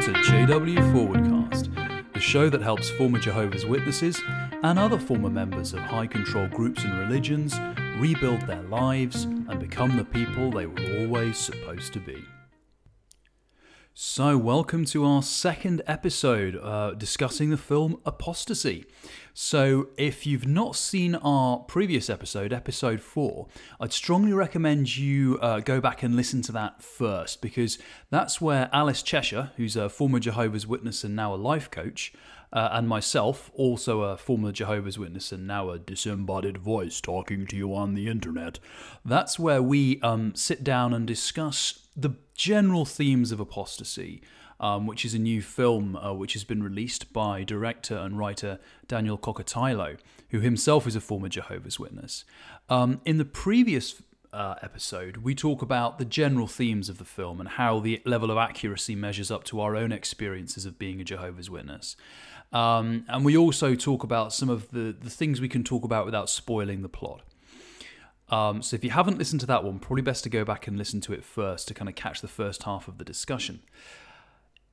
Welcome to JW Forwardcast, the show that helps former Jehovah's Witnesses and other former members of high control groups and religions rebuild their lives and become the people they were always supposed to be. So, welcome to our second episode uh, discussing the film Apostasy. So, if you've not seen our previous episode, episode four, I'd strongly recommend you uh, go back and listen to that first because that's where Alice Cheshire, who's a former Jehovah's Witness and now a life coach, uh, and myself, also a former Jehovah's Witness and now a disembodied voice talking to you on the internet, that's where we um, sit down and discuss the general themes of apostasy. Um, which is a new film uh, which has been released by director and writer Daniel Kokotajlo, who himself is a former Jehovah's Witness. Um, in the previous uh, episode, we talk about the general themes of the film and how the level of accuracy measures up to our own experiences of being a Jehovah's Witness. Um, and we also talk about some of the, the things we can talk about without spoiling the plot. Um, so if you haven't listened to that one, probably best to go back and listen to it first to kind of catch the first half of the discussion.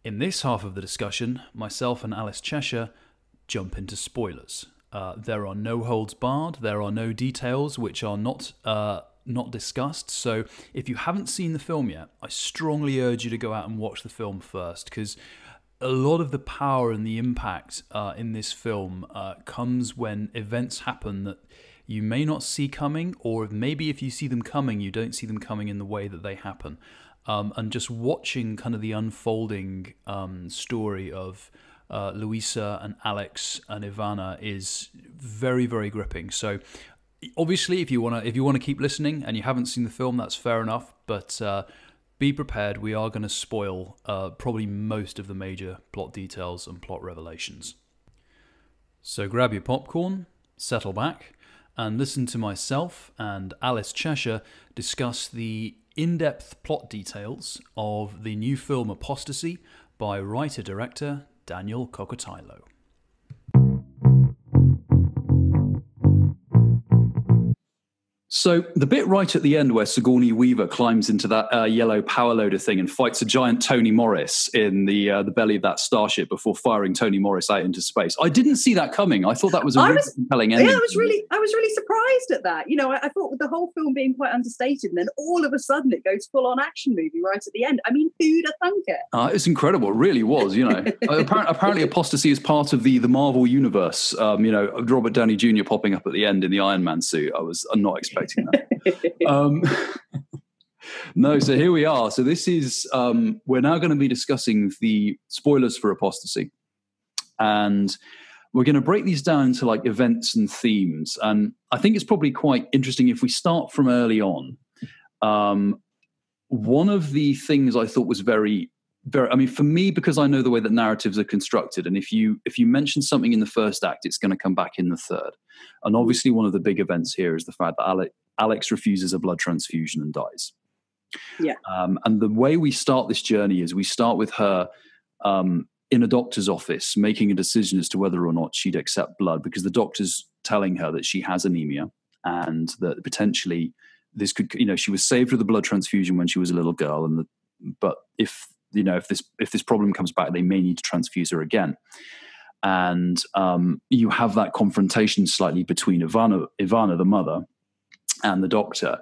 In this half of the discussion, myself and Alice Cheshire jump into spoilers. Uh, there are no holds barred. There are no details which are not uh, not discussed. So if you haven't seen the film yet, I strongly urge you to go out and watch the film first because a lot of the power and the impact uh, in this film uh, comes when events happen that you may not see coming, or maybe if you see them coming, you don't see them coming in the way that they happen. Um, and just watching kind of the unfolding um, story of uh, Louisa and Alex and Ivana is very, very gripping. So, obviously, if you want to if you want to keep listening and you haven't seen the film, that's fair enough. But uh, be prepared. We are going to spoil uh, probably most of the major plot details and plot revelations. So grab your popcorn, settle back, and listen to myself and Alice Cheshire discuss the in depth plot details of the new film Apostasy by writer director Daniel Kokotajlo. So the bit right at the end where Sigourney Weaver climbs into that uh, yellow power loader thing and fights a giant Tony Morris in the uh, the belly of that starship before firing Tony Morris out into space. I didn't see that coming. I thought that was a really was, compelling ending. Yeah, I was really I was really surprised at that. You know, I, I, thought with the whole film being quite understated, and then all of a sudden it goes full on action movie right at the end. I mean, who'd have thunk it? Uh, it's incredible. It really was. You know, apparently, apparently, apostasy is part of the the Marvel universe. Um, you know, Robert Downey Jr. popping up at the end in the Iron Man suit. I was not expecting. Um, no, so here we are. So this is um, we're now going to be discussing the spoilers for apostasy, and we're going to break these down into like events and themes. And I think it's probably quite interesting if we start from early on. Um, one of the things I thought was very very i mean for me because i know the way that narratives are constructed and if you if you mention something in the first act it's going to come back in the third and obviously one of the big events here is the fact that alex, alex refuses a blood transfusion and dies. Yeah. Um, and the way we start this journey is we start with her um, in a doctor's office making a decision as to whether or not she'd accept blood because the doctor's telling her that she has anemia and that potentially this could you know she was saved with a blood transfusion when she was a little girl and the, but if you know if this if this problem comes back they may need to transfuse her again. And um, you have that confrontation slightly between ivana ivana the mother and the doctor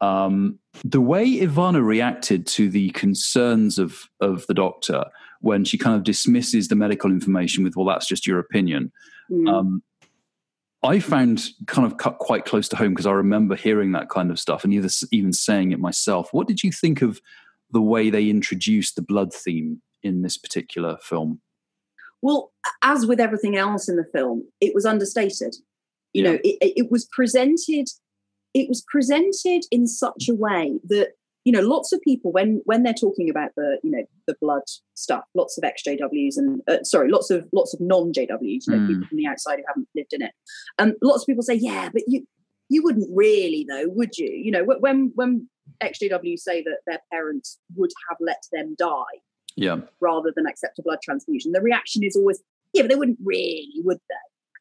um, the way ivana reacted to the concerns of of the doctor when she kind of dismisses the medical information with well that's just your opinion mm. um, I found kind of cut quite close to home because I remember hearing that kind of stuff and either even saying it myself. What did you think of the way they introduced the blood theme in this particular film? Well, as with everything else in the film, it was understated. You yeah. know, it, it was presented. It was presented in such a way that you know lots of people when when they're talking about the you know the blood stuff lots of xjws and uh, sorry lots of lots of non jws you know mm. people from the outside who haven't lived in it and um, lots of people say yeah but you you wouldn't really though would you you know when when XJW say that their parents would have let them die yeah. rather than accept a blood transfusion. The reaction is always, yeah, but they wouldn't really, would they?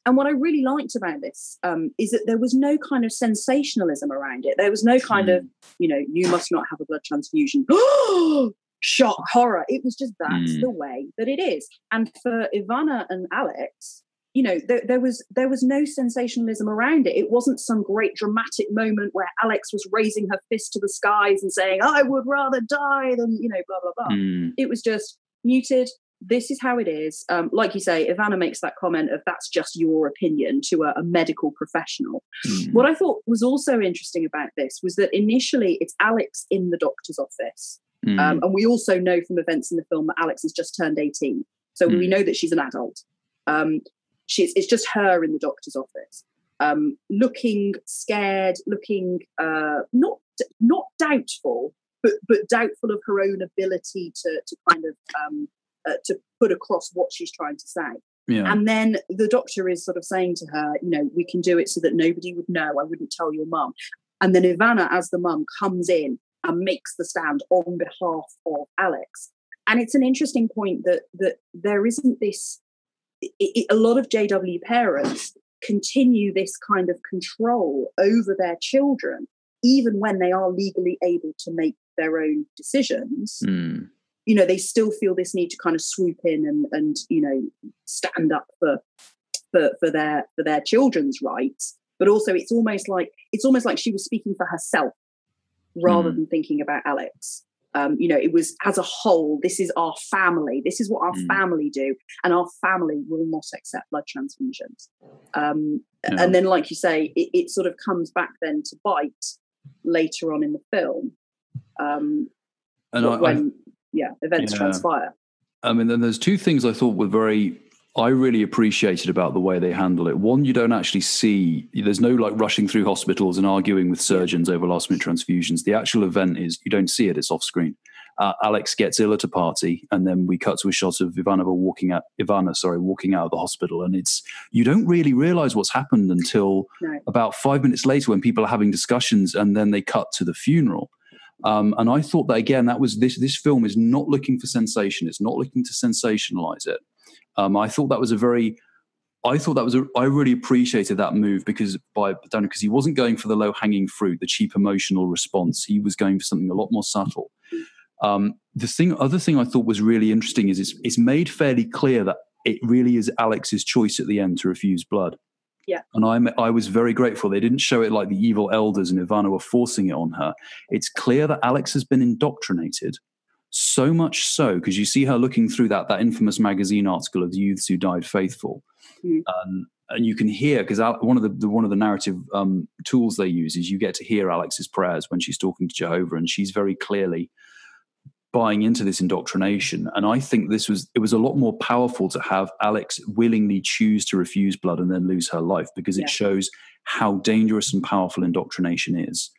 And what I really liked about this um, is that there was no kind of sensationalism around it. There was no kind mm. of, you know, you must not have a blood transfusion. shock, horror. It was just that's Mm. the way that it is. And for Ivana and Alex, you know, there, there was there was no sensationalism around it. It wasn't some great dramatic moment where Alex was raising her fist to the skies and saying, "I would rather die than," you know, blah blah blah. Mm. It was just muted. This is how it is. Um, like you say, Ivana makes that comment of that's just your opinion to a, a medical professional. Mm. What I thought was also interesting about this was that initially it's Alex in the doctor's office. Mm. Um, and we also know from events in the film that Alex has just turned 18. So we Mm. know that she's an adult. Um, she's, it's just her in the doctor's office, um, looking scared, looking uh, not not doubtful, but but doubtful of her own ability to to kind of um, uh, to put across what she's trying to say. yeah. And then the doctor is sort of saying to her, you know, we can do it so that nobody would know. I wouldn't tell your mum. And then Ivana, as the mum, comes in and makes the stand on behalf of Alex. And it's an interesting point that that there isn't this. It, it, a lot of JW parents continue this kind of control over their children, even when they are legally able to make their own decisions Mm. You know they still feel this need to kind of swoop in and and you know stand up for for for their for their children's rights but also it's almost like it's almost like she was speaking for herself rather Mm. than thinking about alex um, you know it was as a whole this is our family this is what our Mm. family do and our family will not accept blood transfusions um, Yeah. and then like you say it, it sort of comes back then to bite later on in the film um, And I, I, when yeah events Yeah. transpire I mean, then there's two things I thought were very, I really appreciated about the way they handle it. One, you don't actually see, there's no like rushing through hospitals and arguing with surgeons over last minute transfusions. The actual event is, you don't see it, it's off screen. Uh, Alex gets ill at a party, and then we cut to a shot of Ivanova walking out, Ivana, sorry, walking out of the hospital. And it's, you don't really realize what's happened until No. about five minutes later when people are having discussions and then they cut to the funeral. Um, and I thought that again, that was this. This film is not looking for sensation. It's not looking to sensationalize it. Um, I thought that was a very, I thought that was a. I really appreciated that move because by dunno because he wasn't going for the low hanging fruit, the cheap emotional response. He was going for something a lot more subtle. Um, the thing, other thing I thought was really interesting is it's, it's made fairly clear that it really is Alex's choice at the end to refuse blood. Yeah. And I'm, I was very grateful. They didn't show it like the evil elders and Ivana were forcing it on her. It's clear that Alex has been indoctrinated. So much so, because you see her looking through that, that infamous magazine article of the youths who died faithful. Mm. Um, and you can hear, because one of the, the one of the narrative um, tools they use is you get to hear Alex's prayers when she's talking to Jehovah, and she's very clearly buying into this indoctrination and i think this was it was a lot more powerful to have alex willingly choose to refuse blood and then lose her life because Yeah. it shows how dangerous and powerful indoctrination is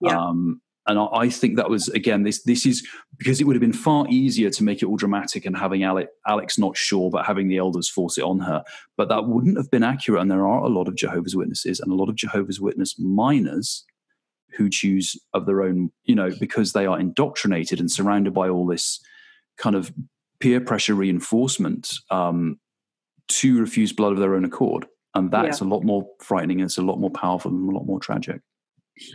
Yeah. um, and I, I think that was again this this is because it would have been far easier to make it all dramatic and having alex, alex not sure but having the elders force it on her but that wouldn't have been accurate and there are a lot of jehovah's witnesses and a lot of jehovah's witness minors who choose of their own, you know, because they are indoctrinated and surrounded by all this kind of peer pressure reinforcement um, to refuse blood of their own accord. And that's a lot more frightening and it's a lot more powerful and a lot more tragic.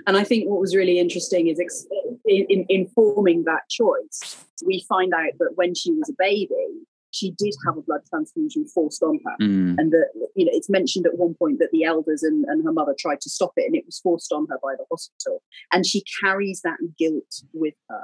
And I think what was really interesting is ex- in, in informing that choice, we find out that when she was a baby, she did have a blood transfusion forced on her. Mm, And that, you know, it's mentioned at one point that the elders and, and her mother tried to stop it and it was forced on her by the hospital. And she carries that guilt with her.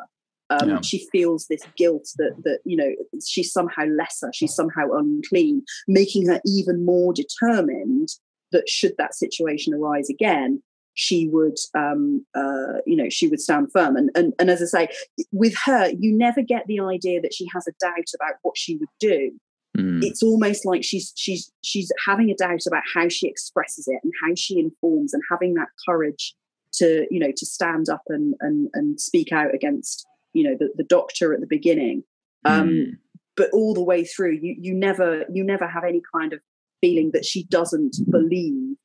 Um, Yeah. She feels this guilt that, that, you know, she's somehow lesser, she's somehow unclean, making her even more determined that should that situation arise again, she would um uh you know she would stand firm. And, and and as i say with her you never get the idea that she has a doubt about what she would do. Mm, it's almost like she's she's she's having a doubt about how she expresses it and how she informs and having that courage to you know to stand up and and and speak out against you know the, the doctor at the beginning. Um mm, but all the way through you you never you never have any kind of feeling that she doesn't believe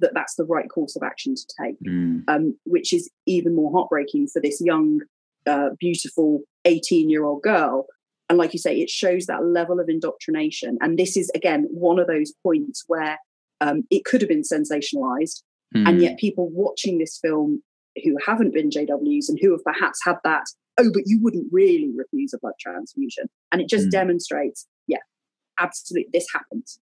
that that's the right course of action to take mm, um, which is even more heartbreaking for this young, uh, beautiful 18 year old girl. And like you say, it shows that level of indoctrination. And this is, again, one of those points where um, it could have been sensationalized. mm, And yet, people watching this film who haven't been JWs and who have perhaps had that oh, but you wouldn't really refuse a blood transfusion. And it just mm. demonstrates, yeah, absolutely, this happens.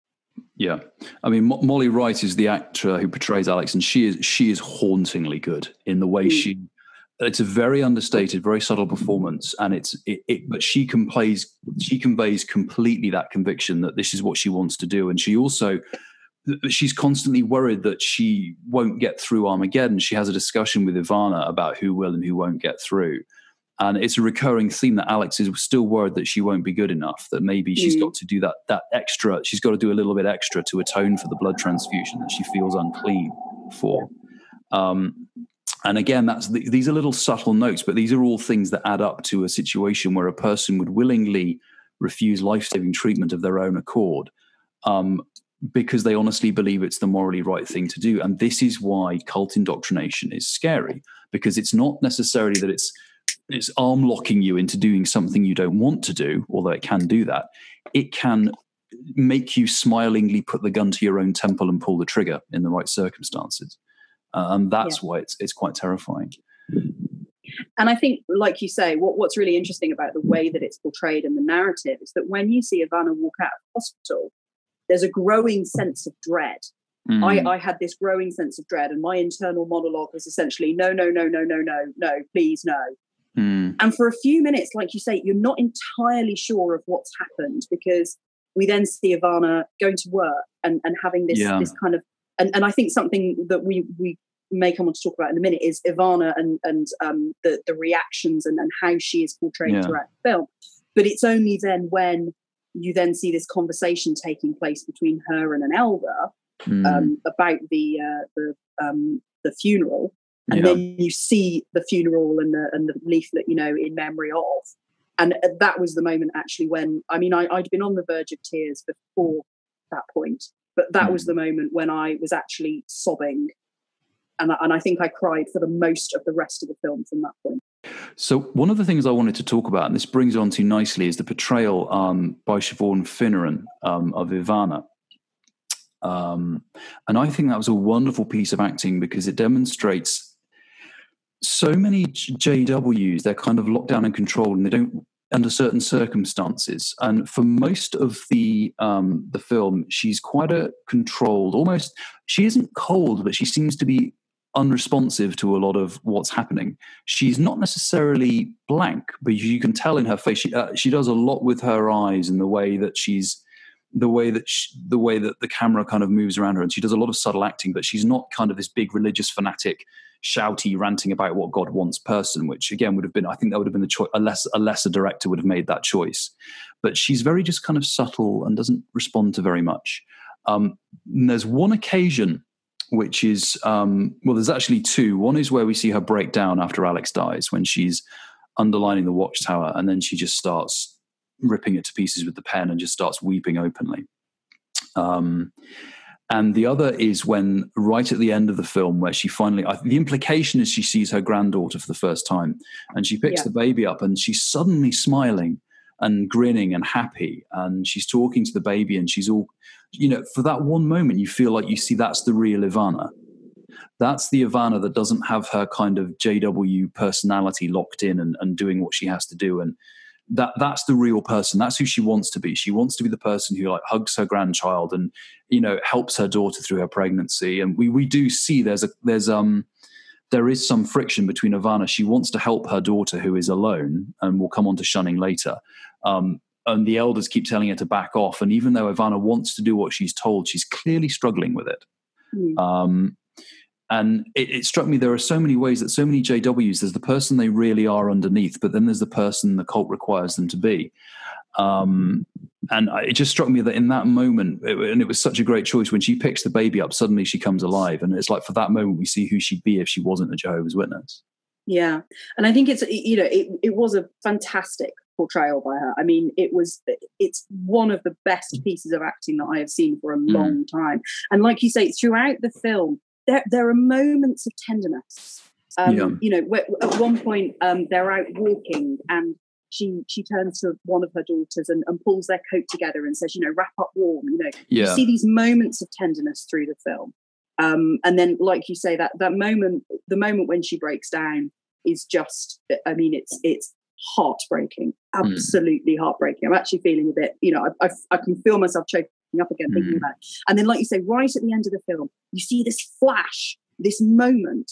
Yeah, I mean, Mo- Molly Wright is the actor who portrays Alex, and she is she is hauntingly good in the way mm. she. It's a very understated, very subtle performance, and it's it, it, But she conveys she conveys completely that conviction that this is what she wants to do, and she also she's constantly worried that she won't get through Armageddon. She has a discussion with Ivana about who will and who won't get through. And it's a recurring theme that Alex is still worried that she won't be good enough, that maybe she's mm. got to do that that extra, she's got to do a little bit extra to atone for the blood transfusion that she feels unclean for. Um, and again, that's these are little subtle notes, but these are all things that add up to a situation where a person would willingly refuse life-saving treatment of their own accord. Um, because they honestly believe it's the morally right thing to do. And this is why cult indoctrination is scary, because it's not necessarily that it's it's arm locking you into doing something you don't want to do, although it can do that. It can make you smilingly put the gun to your own temple and pull the trigger in the right circumstances. And that's yeah. why it's it's quite terrifying. And I think, like you say, what, what's really interesting about the way that it's portrayed in the narrative is that when you see Ivana walk out of hospital, there's a growing sense of dread. Mm. I, I had this growing sense of dread, and my internal monologue was essentially, no, no, no, no, no, no, no, please, no. Mm. And for a few minutes, like you say, you're not entirely sure of what's happened because we then see Ivana going to work and, and having this yeah. this kind of and, and I think something that we we may come on to talk about in a minute is Ivana and and um, the the reactions and, and how she is portrayed yeah. throughout the film. But it's only then when you then see this conversation taking place between her and an elder mm. um, about the uh, the um, the funeral, and yeah. then you see the funeral and the and the leaflet, you know, in memory of. And that was the moment actually when I mean I, I'd been on the verge of tears before that point, but that mm. was the moment when I was actually sobbing, and and I think I cried for the most of the rest of the film from that point. So one of the things I wanted to talk about, and this brings on to nicely, is the portrayal um, by Siobhan Finneran um, of Ivana. Um, and I think that was a wonderful piece of acting because it demonstrates so many JWs, they're kind of locked down and controlled and they don't under certain circumstances. And for most of the um, the film, she's quite a controlled, almost she isn't cold, but she seems to be unresponsive to a lot of what's happening. She's not necessarily blank, but you can tell in her face. She uh, she does a lot with her eyes and the way that she's the way that she, the way that the camera kind of moves around her, and she does a lot of subtle acting. But she's not kind of this big religious fanatic, shouty, ranting about what God wants person. Which again would have been, I think that would have been the choice. A less a lesser director would have made that choice. But she's very just kind of subtle and doesn't respond to very much. Um, there's one occasion which is um, well, there's actually two. One is where we see her break down after Alex dies when she's underlining the watchtower, and then she just starts ripping it to pieces with the pen and just starts weeping openly. Um, and the other is when, right at the end of the film, where she finally, I, the implication is she sees her granddaughter for the first time, and she picks yeah. the baby up, and she's suddenly smiling and grinning and happy, and she's talking to the baby, and she's all you know, for that one moment, you feel like you see that's the real Ivana. That's the Ivana that doesn't have her kind of JW personality locked in and, and doing what she has to do. And that that's the real person. That's who she wants to be. She wants to be the person who like hugs her grandchild and you know helps her daughter through her pregnancy. And we we do see there's a there's um there is some friction between Ivana. She wants to help her daughter who is alone, and we'll come on to shunning later. Um, and the elders keep telling her to back off. And even though Ivana wants to do what she's told, she's clearly struggling with it. Mm. Um, and it, it, struck me there are so many ways that so many JWs, there's the person they really are underneath, but then there's the person the cult requires them to be. Um, and it just struck me that in that moment, it, and it was such a great choice when she picks the baby up, suddenly she comes alive. And it's like for that moment, we see who she'd be if she wasn't a Jehovah's Witness. Yeah. And I think it's, you know, it, it was a fantastic portrayal by her. I mean, it was it's one of the best pieces of acting that I have seen for a mm. long time. And like you say, throughout the film, there there are moments of tenderness. Um, yeah. You know, at one point um, they're out walking and she she turns to one of her daughters and, and, pulls their coat together and says, you know, wrap up warm. You know, yeah. you see these moments of tenderness through the film. Um, and then, like you say, that that moment, the moment when she breaks down is just, I mean, it's it's heartbreaking, hmm. absolutely mm. heartbreaking. I'm actually feeling a bit, you know, I, I, I can feel myself choking up again mm. thinking about it. And then, like you say, right at the end of the film, you see this flash, this moment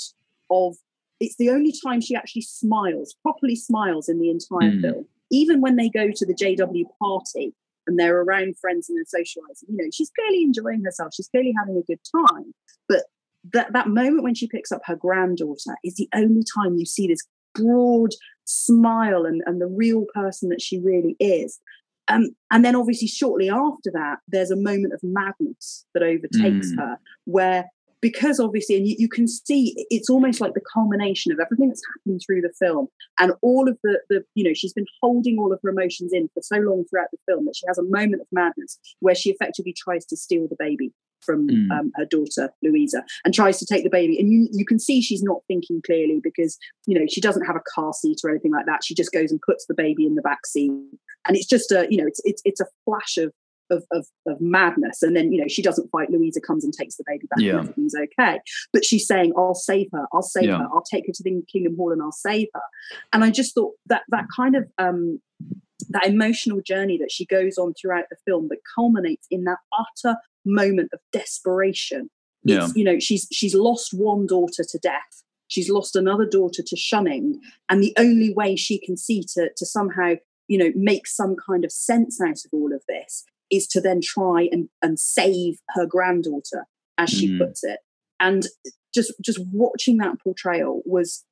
of it's the only time she actually smiles, properly smiles in the entire mm. film. Even when they go to the JW party and they're around friends and they're socializing, you know, she's clearly enjoying herself. She's clearly having a good time. But that, that moment when she picks up her granddaughter is the only time you see this broad smile and, and the real person that she really is. Um, and then obviously shortly after that, there's a moment of madness that overtakes mm. her where because obviously, and you, you, can see it's almost like the culmination of everything that's happened through the film and all of the, the, you know, she's been holding all of her emotions in for so long throughout the film that she has a moment of madness where she effectively tries to steal the baby from mm. um, her daughter Louisa and tries to take the baby and you you can see she's not thinking clearly because you know she doesn't have a car seat or anything like that she just goes and puts the baby in the back seat and it's just a you know it's it's, it's a flash of of, of, of, madness. And then, you know, she doesn't fight. Louisa comes and takes the baby back yeah. and everything's okay. But she's saying, I'll save her. I'll save yeah. her. I'll take her to the Kingdom Hall and I'll save her. And I just thought that that kind of, um, that emotional journey that she goes on throughout the film that culminates in that utter moment of desperation. Yeah. It's, you know, she's she's lost one daughter to death. She's lost another daughter to shunning. And the only way she can see to, to somehow you know make some kind of sense out of all of this is to then try and, and save her granddaughter, as she mm. puts it. And just just watching that portrayal was,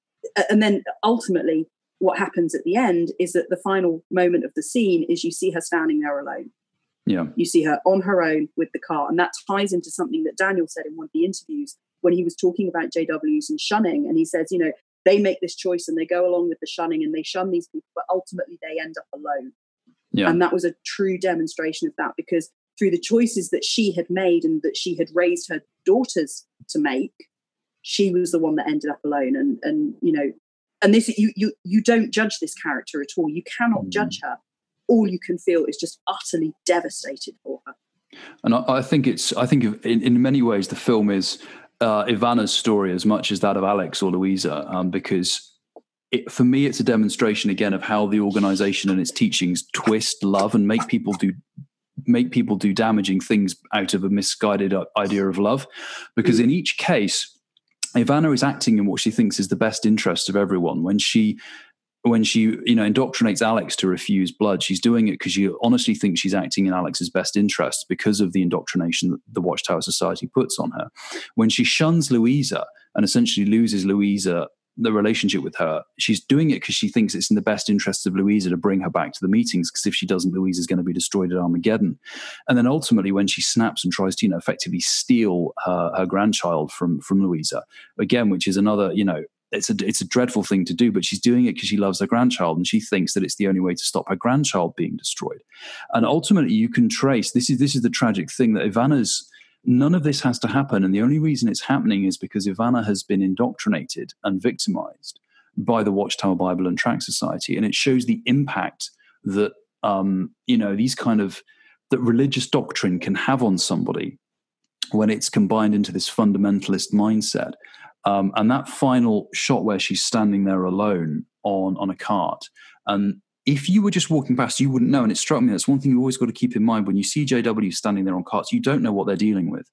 and then ultimately what happens at the end is that the final moment of the scene is you see her standing there alone. Yeah. You see her on her own with the car. And that ties into something that Daniel said in one of the interviews when he was talking about JWs and shunning. And he says, you know, they make this choice and they go along with the shunning and they shun these people, but ultimately they end up alone. Yeah. And that was a true demonstration of that because through the choices that she had made and that she had raised her daughters to make, she was the one that ended up alone. And and you know, and this you you you don't judge this character at all. You cannot mm. judge her. All you can feel is just utterly devastated for her. And I, I think it's I think in, in many ways the film is uh, Ivana's story as much as that of Alex or Louisa, um, because it, for me, it's a demonstration again of how the organization and its teachings twist love and make people do make people do damaging things out of a misguided idea of love. Because in each case, Ivana is acting in what she thinks is the best interest of everyone. When she when she you know indoctrinates Alex to refuse blood, she's doing it because she honestly thinks she's acting in Alex's best interest because of the indoctrination that the Watchtower Society puts on her. When she shuns Louisa and essentially loses Louisa the relationship with her. She's doing it because she thinks it's in the best interests of Louisa to bring her back to the meetings. Because if she doesn't, Louisa's going to be destroyed at Armageddon. And then ultimately, when she snaps and tries to, you know, effectively steal her, her grandchild from from Louisa again, which is another, you know, it's a it's a dreadful thing to do, but she's doing it because she loves her grandchild and she thinks that it's the only way to stop her grandchild being destroyed. And ultimately, you can trace this is this is the tragic thing that Ivana's None of this has to happen. And the only reason it's happening is because Ivana has been indoctrinated and victimized by the Watchtower Bible and Tract Society. And it shows the impact that, um, you know, these kind of, that religious doctrine can have on somebody when it's combined into this fundamentalist mindset. Um, and that final shot where she's standing there alone on, on a cart and if you were just walking past, you wouldn't know. And it struck me that's one thing you always got to keep in mind when you see JW standing there on carts, you don't know what they're dealing with.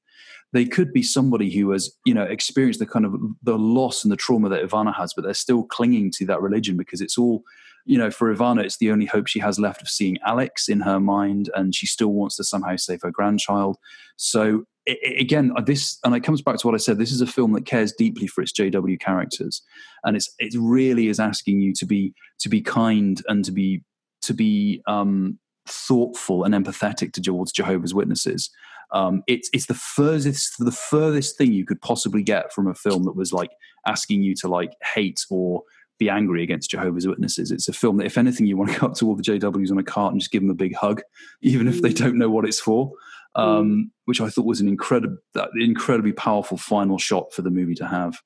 They could be somebody who has, you know, experienced the kind of the loss and the trauma that Ivana has, but they're still clinging to that religion because it's all, you know, for Ivana, it's the only hope she has left of seeing Alex in her mind, and she still wants to somehow save her grandchild. So it, again, uh, this and it comes back to what I said. This is a film that cares deeply for its JW characters, and it's it really is asking you to be to be kind and to be to be um, thoughtful and empathetic towards Jehovah's Witnesses. Um, it's it's the furthest the furthest thing you could possibly get from a film that was like asking you to like hate or be angry against Jehovah's Witnesses. It's a film that, if anything, you want to go up to all the JWs on a cart and just give them a big hug, even if they don't know what it's for um, mm. which I thought was an incredible, incredibly powerful final shot for the movie to have.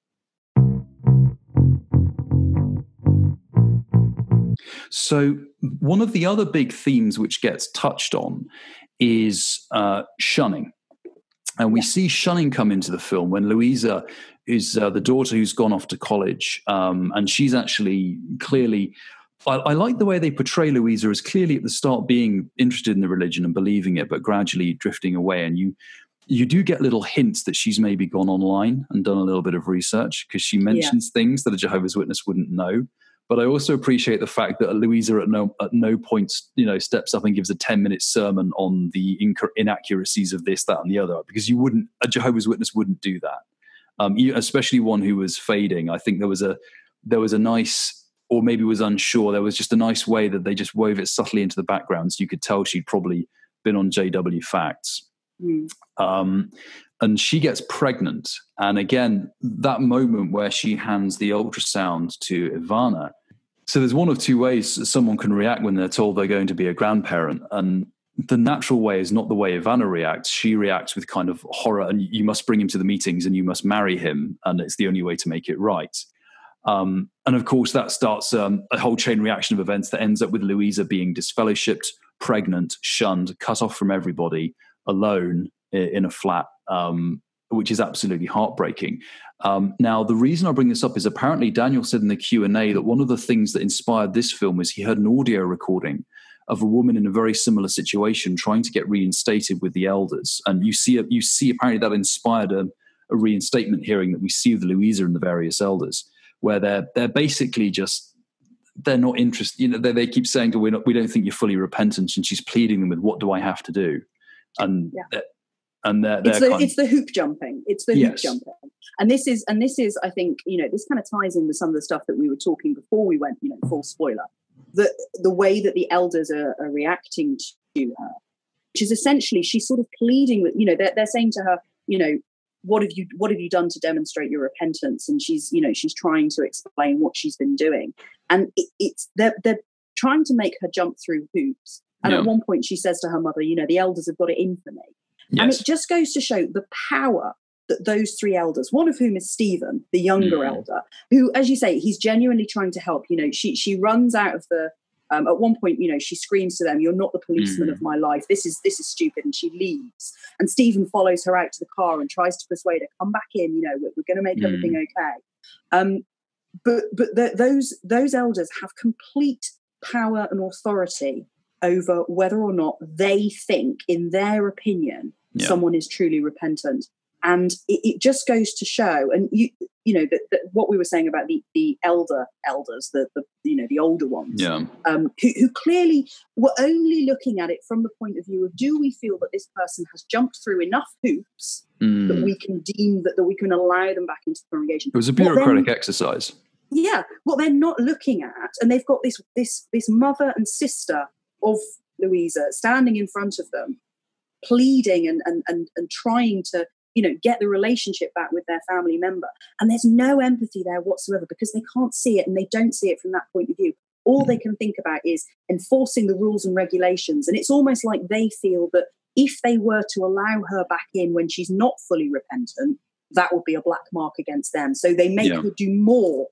So, one of the other big themes which gets touched on is uh, shunning. And we see shunning come into the film when Louisa is uh, the daughter who's gone off to college. Um, and she's actually clearly I, I, like the way they portray Louisa as clearly at the start being interested in the religion and believing it, but gradually drifting away. And you you do get little hints that she's maybe gone online and done a little bit of research because she mentions yeah. things that a Jehovah's Witness wouldn't know. But I also appreciate the fact that Louisa at no at no point you know steps up and gives a ten minute sermon on the inc- inaccuracies of this, that, and the other because you wouldn't a Jehovah's Witness wouldn't do that, um, you, especially one who was fading. I think there was a there was a nice or maybe was unsure. There was just a nice way that they just wove it subtly into the background, so you could tell she'd probably been on JW Facts. Mm. Um, and she gets pregnant, and again, that moment where she hands the ultrasound to Ivana. So there's one of two ways someone can react when they're told they're going to be a grandparent, and the natural way is not the way Ivana reacts. She reacts with kind of horror, and you must bring him to the meetings, and you must marry him, and it's the only way to make it right. Um, and of course, that starts um, a whole chain reaction of events that ends up with Louisa being disfellowshipped, pregnant, shunned, cut off from everybody, alone in a flat, um, which is absolutely heartbreaking. Um, now, the reason I bring this up is apparently Daniel said in the Q and A that one of the things that inspired this film was he heard an audio recording of a woman in a very similar situation trying to get reinstated with the elders, and you see you see apparently that inspired a, a reinstatement hearing that we see with Louisa and the various elders where they're they're basically just they're not interested. You know, they, they keep saying to her, "We don't think you're fully repentant," and she's pleading them with, "What do I have to do?" And yeah. and they're, they're it's, the, it's the hoop jumping. It's the yes. hoop jumping, and this is and this is I think you know this kind of ties in with some of the stuff that we were talking before we went. You know, full spoiler. The the way that the elders are, are reacting to her, which is essentially she's sort of pleading with you know they're, they're saying to her you know what have you what have you done to demonstrate your repentance and she's you know she's trying to explain what she's been doing and it, it's they're, they're trying to make her jump through hoops and yeah. at one point she says to her mother you know the elders have got it in for me yes. and it just goes to show the power that those three elders one of whom is stephen the younger mm. elder who as you say he's genuinely trying to help you know she she runs out of the um, at one point, you know, she screams to them, "You're not the policeman mm. of my life. This is this is stupid," and she leaves. And Stephen follows her out to the car and tries to persuade her, "Come back in. You know, we're, we're going to make mm. everything okay." Um, but but the, those those elders have complete power and authority over whether or not they think, in their opinion, yeah. someone is truly repentant and it, it, just goes to show and you you know that, that, what we were saying about the the elder elders the, the you know the older ones yeah. um, who, who clearly were only looking at it from the point of view of do we feel that this person has jumped through enough hoops mm. that we can deem that, that we can allow them back into the congregation it was a bureaucratic then, exercise yeah what they're not looking at and they've got this this this mother and sister of louisa standing in front of them pleading and, and, and, and trying to you know get the relationship back with their family member. And there's no empathy there whatsoever because they can't see it and they don't see it from that point of view. All they can think about is enforcing the rules and regulations. And it's almost like they feel that if they were to allow her back in when she's not fully repentant that would be a black mark against them. So they make yeah. her do more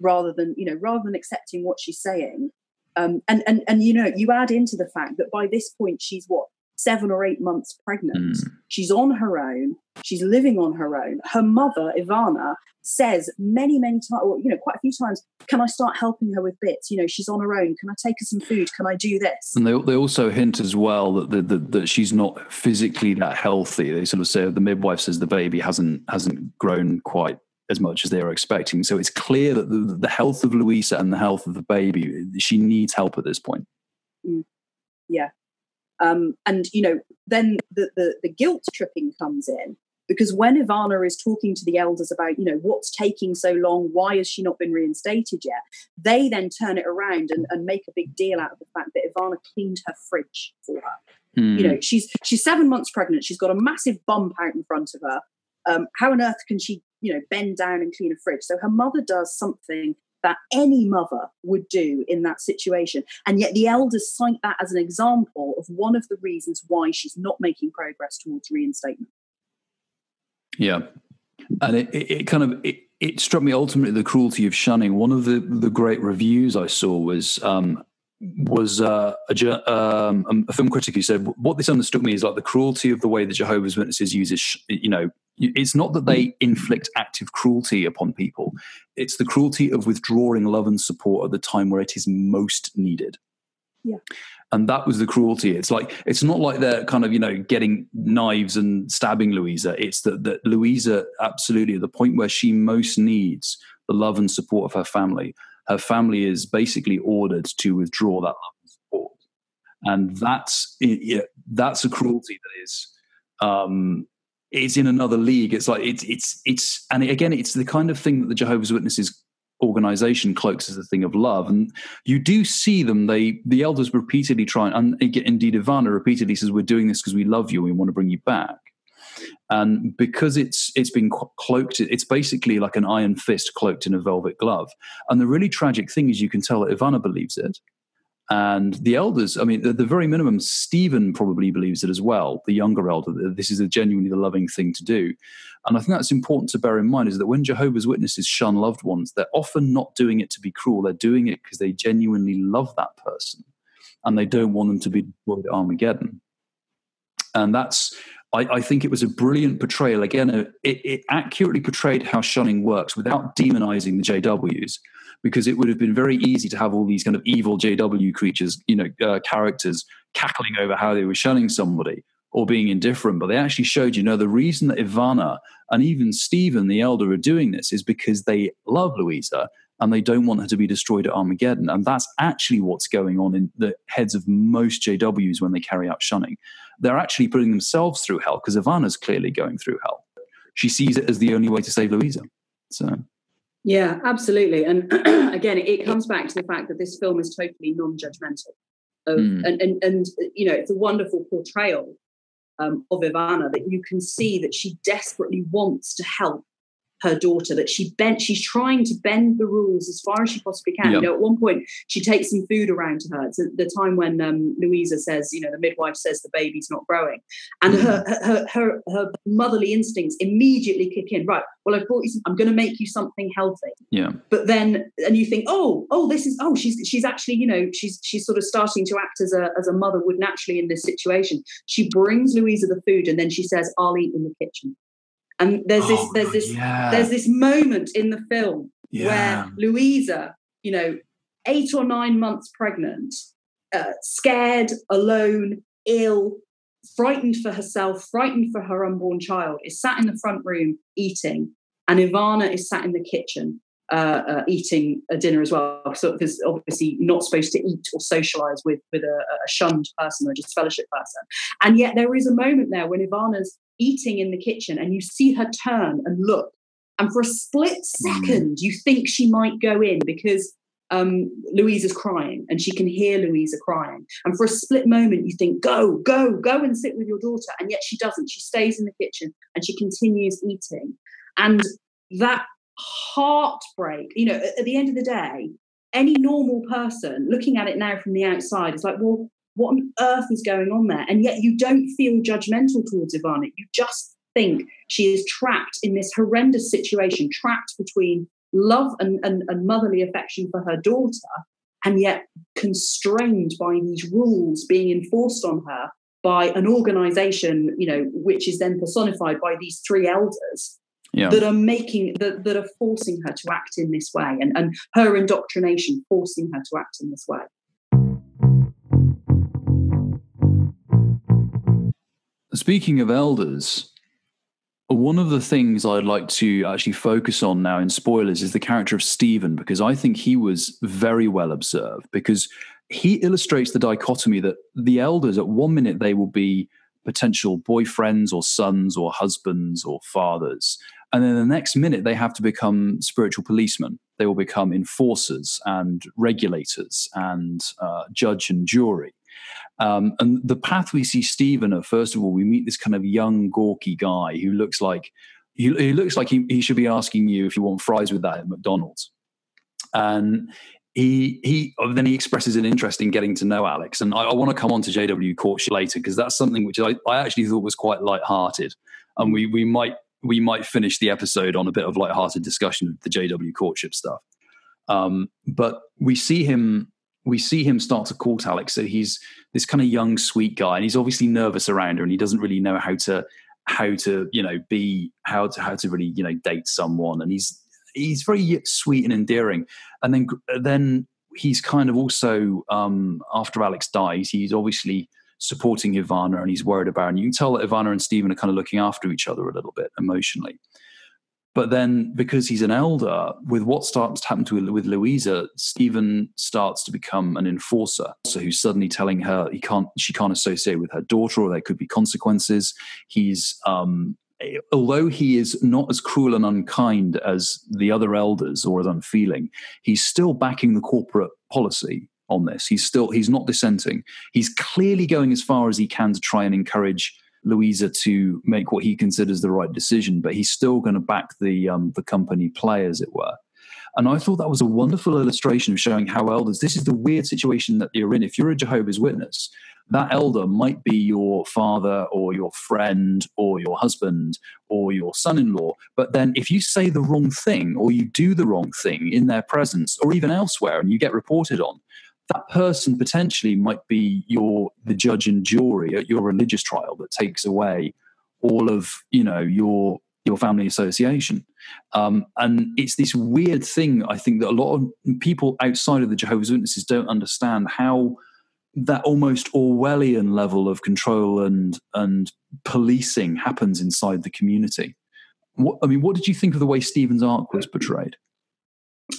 rather than you know rather than accepting what she's saying. Um, and and and you know you add into the fact that by this point she's what seven or eight months pregnant. Mm. She's on her own. She's living on her own. Her mother, Ivana, says many, many times, or, you know, quite a few times, can I start helping her with bits? You know, she's on her own. Can I take her some food? Can I do this? And they, they also hint as well that, the, the, that she's not physically that healthy. They sort of say the midwife says the baby hasn't hasn't grown quite as much as they were expecting. So it's clear that the, the health of Louisa and the health of the baby, she needs help at this point. Mm. Yeah, um, and you know, then the, the the guilt tripping comes in because when Ivana is talking to the elders about, you know, what's taking so long, why has she not been reinstated yet? They then turn it around and, and make a big deal out of the fact that Ivana cleaned her fridge for her. Mm. You know, she's she's seven months pregnant. She's got a massive bump out in front of her. Um, how on earth can she, you know, bend down and clean a fridge? So her mother does something that any mother would do in that situation. And yet the elders cite that as an example of one of the reasons why she's not making progress towards reinstatement. Yeah. And it, it, it kind of it, it, struck me ultimately the cruelty of shunning. One of the, the great reviews I saw was um, was uh, a, um, a, film critic who said what this understood me is like the cruelty of the way the Jehovah's Witnesses uses, you know, It's not that they inflict active cruelty upon people, it's the cruelty of withdrawing love and support at the time where it is most needed. Yeah. And that was the cruelty. It's like it's not like they're kind of, you know, getting knives and stabbing Louisa. It's that that Louisa absolutely at the point where she most needs the love and support of her family, her family is basically ordered to withdraw that love and support. And that's yeah, that's a cruelty that is um, it's in another league. It's like it's it's it's and again, it's the kind of thing that the Jehovah's Witnesses organization cloaks as a thing of love, and you do see them. They the elders repeatedly try, and indeed Ivana repeatedly says, "We're doing this because we love you. and We want to bring you back." And because it's it's been cloaked, it's basically like an iron fist cloaked in a velvet glove. And the really tragic thing is, you can tell that Ivana believes it, and the elders, I mean, at the very minimum, Stephen probably believes it as well, the younger elder. This is a genuinely the loving thing to do. And I think that's important to bear in mind is that when Jehovah's Witnesses shun loved ones, they're often not doing it to be cruel. They're doing it because they genuinely love that person and they don't want them to be destroyed at Armageddon. And that's, I, I think it was a brilliant portrayal. Again, it, it accurately portrayed how shunning works without demonizing the JWs because it would have been very easy to have all these kind of evil JW creatures, you know, uh, characters cackling over how they were shunning somebody or being indifferent. But they actually showed, you know, the reason that Ivana and even Stephen, the elder, are doing this is because they love Louisa and they don't want her to be destroyed at Armageddon. And that's actually what's going on in the heads of most JWs when they carry out shunning. They're actually putting themselves through hell because Ivana's clearly going through hell. She sees it as the only way to save Louisa. So yeah, absolutely. And again, it comes back to the fact that this film is totally non-judgmental. Of, mm. and, and and you know, it's a wonderful portrayal um, of Ivana that you can see that she desperately wants to help her daughter that she bent she's trying to bend the rules as far as she possibly can. Yep. you know at one point she takes some food around to her. It's the time when um, louisa says you know the midwife says the baby's not growing. And mm. her, her, her her motherly instincts immediately kick in. Right well i've brought you some, i'm going to make you something healthy. Yeah. But then and you think oh oh this is oh she's she's actually you know she's she's sort of starting to act as a as a mother would naturally in this situation. She brings louisa the food and then she says i'll eat in the kitchen and there's this oh, there's this yeah. there's this moment in the film yeah. where Louisa, you know, eight or nine months pregnant, uh, scared, alone, ill, frightened for herself, frightened for her unborn child, is sat in the front room eating, and Ivana is sat in the kitchen. Uh, uh, eating a dinner as well, so because obviously not supposed to eat or socialize with with a, a, shunned person or disfellowshipped person, and yet there is a moment there when Ivana's eating in the kitchen and you see her turn and look. And for a split mm. second, you think she might go in because um, Louise is crying and she can hear Louisa crying. And for a split moment, you think, go, go, go and sit with your daughter. And yet she doesn't. She stays in the kitchen and she continues eating. And that heartbreak, you know, at, at the end of the day, any normal person looking at it now from the outside is like, well, what on earth is going on there? And yet you don't feel judgmental towards Ivana. You just think she is trapped in this horrendous situation, trapped between love and, and, and motherly affection for her daughter, and yet constrained by these rules being enforced on her by an organization, you know, which is then personified by these three elders. Yeah. that are making that, that are forcing her to act in this way and, and her indoctrination forcing her to act in this way Speaking of elders, one of the things I'd like to actually focus on now in spoilers is the character of Stephen, because I think he was very well observed, because he illustrates the dichotomy that the elders, at one minute, they will be potential boyfriends or sons or husbands or fathers. And then the next minute, they have to become spiritual policemen. They will become enforcers and regulators and uh, judge and jury. Um, and the path we see Stephen at, first of all, we meet this kind of young, gawky guy who looks like he, he looks like he, he should be asking you if you want fries with that at McDonald's. And he he then he expresses an interest in getting to know Alex, and I, I want to come on to JW courtship later because that's something which I, I actually thought was quite light-hearted, and we we might we might finish the episode on a bit of light-hearted discussion of the JW courtship stuff. Um, but we see him we see him start to court Alex. So he's this kind of young, sweet guy, and he's obviously nervous around her, and he doesn't really know how to how to you know be how to how to really you know date someone and he's he's very sweet and endearing and then then he's kind of also um, after alex dies he's obviously supporting ivana and he's worried about her and you can tell that ivana and stephen are kind of looking after each other a little bit emotionally but then, because he's an elder, with what starts to happen to with Louisa, Stephen starts to become an enforcer. So who's suddenly telling her he can't, she can't associate with her daughter, or there could be consequences. He's um, although he is not as cruel and unkind as the other elders or as unfeeling, he's still backing the corporate policy on this. He's still he's not dissenting. He's clearly going as far as he can to try and encourage Louisa to make what he considers the right decision, but he's still going to back the um, the company play, as it were. And I thought that was a wonderful illustration of showing how elders. This is the weird situation that you're in. If you're a Jehovah's Witness, that elder might be your father or your friend or your husband or your son-in-law. But then, if you say the wrong thing or you do the wrong thing in their presence or even elsewhere, and you get reported on, that person potentially might be your the judge and jury at your religious trial that takes away all of you know your your family association. Um, and it's this weird thing i think that a lot of people outside of the jehovah's witnesses don't understand how that almost orwellian level of control and and policing happens inside the community. What, i mean what did you think of the way stephen's arc was portrayed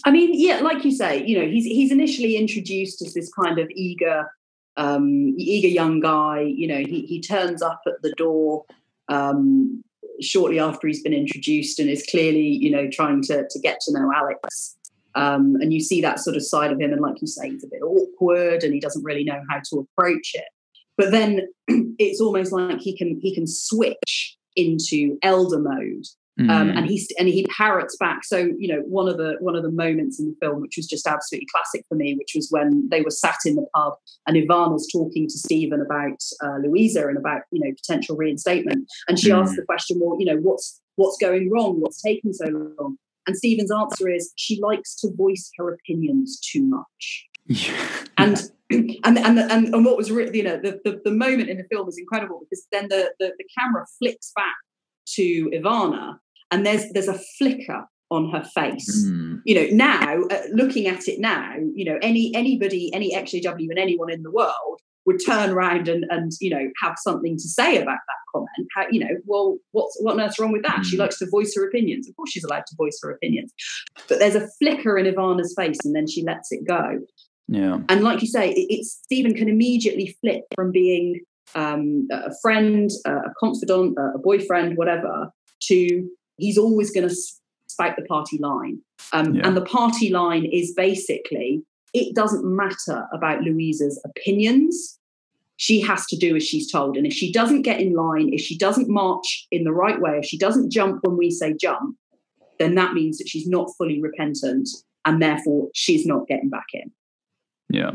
I mean, yeah, like you say, you know, he's he's initially introduced as this kind of eager, um, eager young guy. You know, he he turns up at the door um, shortly after he's been introduced and is clearly, you know, trying to to get to know Alex. Um, and you see that sort of side of him, and like you say, he's a bit awkward and he doesn't really know how to approach it. But then it's almost like he can he can switch into elder mode um, mm. and he and he parrots back. So you know, one of the one of the moments in the film, which was just absolutely classic for me, which was when they were sat in the pub and Ivana's talking to Stephen about uh, Louisa and about you know potential reinstatement, and she mm. asked the question, well, you know, what's what's going wrong? What's taking so long? And Stephen's answer is she likes to voice her opinions too much. Yeah. And and and and, and what was really, you know the, the, the moment in the film is incredible because then the, the the camera flicks back to Ivana, and there's there's a flicker on her face. Mm. You know, now uh, looking at it now, you know, any anybody, any XJW, and anyone in the world would turn around and and you know have something to say about that comment. How, you know, well, what's what on earth's wrong with that? Mm. She likes to voice her opinions. Of course, she's allowed to voice her opinions, but there's a flicker in Ivana's face, and then she lets it go. Yeah, and like you say, it, it's Stephen can immediately flip from being um, a friend, a confidant, a boyfriend, whatever, to he's always going to spike the party line. Um, yeah. And the party line is basically it doesn't matter about Louisa's opinions. She has to do as she's told. And if she doesn't get in line, if she doesn't march in the right way, if she doesn't jump when we say jump, then that means that she's not fully repentant and therefore she's not getting back in. Yeah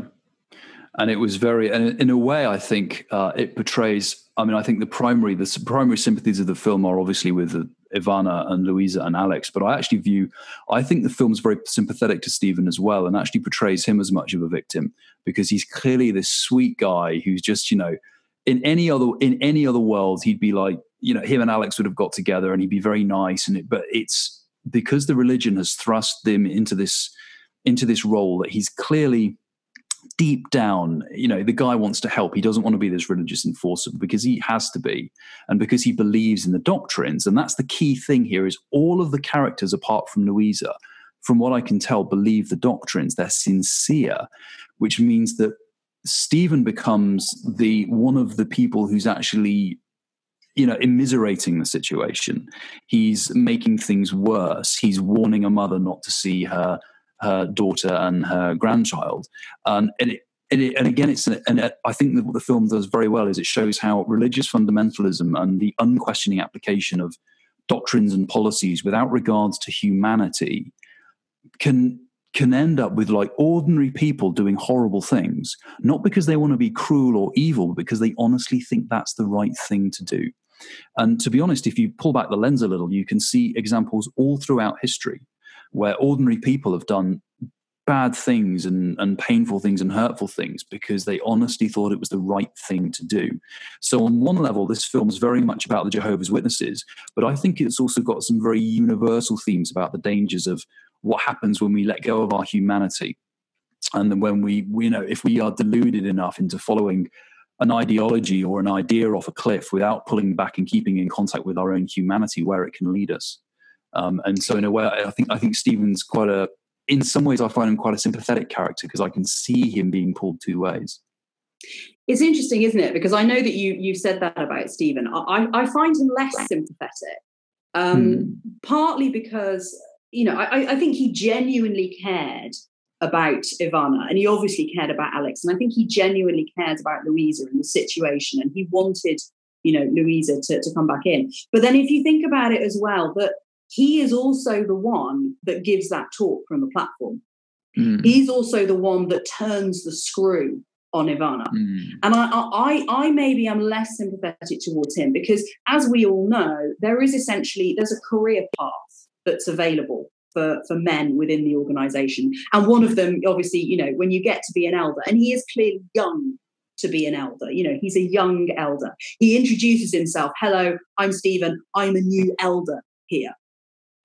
and it was very and in a way i think uh, it portrays i mean i think the primary the primary sympathies of the film are obviously with uh, ivana and louisa and alex but i actually view i think the film's very sympathetic to stephen as well and actually portrays him as much of a victim because he's clearly this sweet guy who's just you know in any other in any other world he'd be like you know him and alex would have got together and he'd be very nice and it but it's because the religion has thrust them into this into this role that he's clearly deep down, you know, the guy wants to help. He doesn't want to be this religious enforcer because he has to be, and because he believes in the doctrines. And that's the key thing here: is all of the characters, apart from Louisa, from what I can tell, believe the doctrines. They're sincere, which means that Stephen becomes the one of the people who's actually you know, immiserating the situation. He's making things worse. He's warning a mother not to see her her daughter and her grandchild. Um, and it, and, it, and, again, it's an, and I think that what the film does very well is it shows how religious fundamentalism and the unquestioning application of doctrines and policies without regards to humanity can can end up with like ordinary people doing horrible things, not because they want to be cruel or evil, but because they honestly think that's the right thing to do. And to be honest, if you pull back the lens a little, you can see examples all throughout history where ordinary people have done bad things and, and painful things and hurtful things because they honestly thought it was the right thing to do. So, on one level, this film is very much about the Jehovah's Witnesses, but I think it's also got some very universal themes about the dangers of what happens when we let go of our humanity. And when we, we you know, if we are deluded enough into following an ideology or an idea off a cliff without pulling back and keeping in contact with our own humanity, where it can lead us. Um, and so, in a way, I think I think Stephen's quite a in some ways, I find him quite a sympathetic character because I can see him being pulled two ways. It's interesting, isn't it? Because I know that you you said that about Stephen. I, I find him less sympathetic, um, hmm. partly because you know I, I think he genuinely cared about Ivana, and he obviously cared about Alex, and I think he genuinely cared about Louisa and the situation, and he wanted you know Louisa to, to come back in. But then if you think about it as well, that he is also the one that gives that talk from the platform. Mm. He's also the one that turns the screw on Ivana. Mm. And I, I, I maybe am less sympathetic towards him because, as we all know, there is essentially there's a career path that's available for, for men within the organization. And one of them, obviously, you know, when you get to be an elder, and he is clearly young to be an elder. You know, he's a young elder. He introduces himself, hello, I'm Stephen, I'm a new elder here.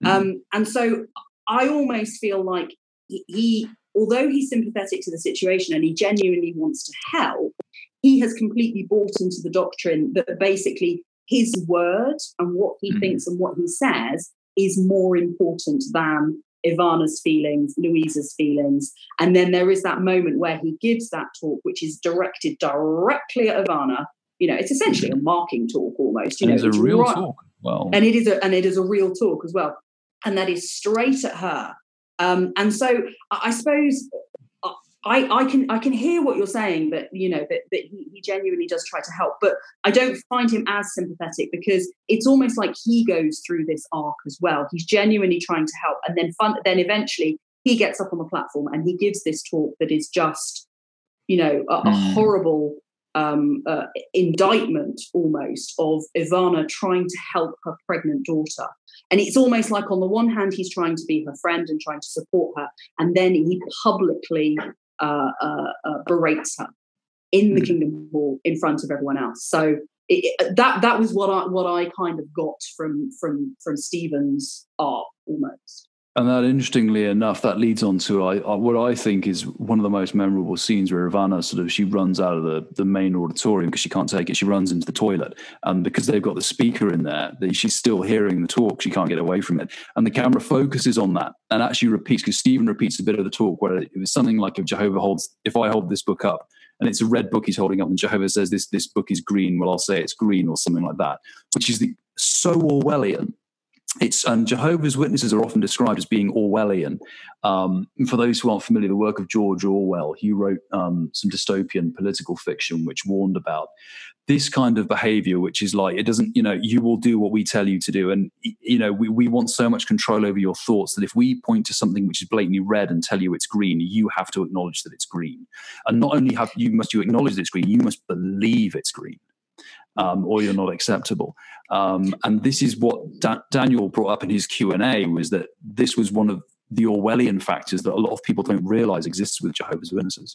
Mm. Um, and so I almost feel like he, although he's sympathetic to the situation and he genuinely wants to help, he has completely bought into the doctrine that basically his word and what he mm. thinks and what he says is more important than Ivana's feelings, Louisa's feelings. And then there is that moment where he gives that talk, which is directed directly at Ivana. You know, it's essentially a marking talk almost. You and know, it's a real right, talk. Well, and it is a and it is a real talk as well and that is straight at her. Um, and so I suppose uh, I, I, can I can hear what you're saying that you know that, that he, he, genuinely does try to help, but I don't find him as sympathetic because it's almost like he goes through this arc as well. He's genuinely trying to help, and then fun, then eventually he gets up on the platform and he gives this talk that is just you know a, a mm. horrible um, uh, indictment almost of Ivana trying to help her pregnant daughter. And it's almost like, on the one hand, he's trying to be her friend and trying to support her, and then he publicly uh, uh, uh berates her in the mm. Kingdom Hall in front of everyone else. So it, it, that that was what I what I kind of got from from from Stephen's art almost. And that, interestingly enough, that leads on to I, I, what I think is one of the most memorable scenes where Ivana sort of she runs out of the, the main auditorium because she can't take it. She runs into the toilet, and because they've got the speaker in there, she's still hearing the talk. She can't get away from it, and the camera focuses on that and actually repeats because Stephen repeats a bit of the talk where it was something like if Jehovah holds, if I hold this book up, and it's a red book he's holding up, and Jehovah says this this book is green. Well, I'll say it's green or something like that, which is the, so Orwellian it's um, Jehovah's Witnesses are often described as being Orwellian. Um, for those who aren't familiar, the work of George Orwell, he wrote um, some dystopian political fiction which warned about this kind of behavior, which is like it doesn't, you know, you will do what we tell you to do, and you know, we we want so much control over your thoughts that if we point to something which is blatantly red and tell you it's green, you have to acknowledge that it's green, and not only have you must you acknowledge that it's green, you must believe it's green um, or you're not acceptable. Um, and this is what da- Daniel brought up in his Q and A was that this was one of the Orwellian factors that a lot of people don't realize exists with Jehovah's Witnesses.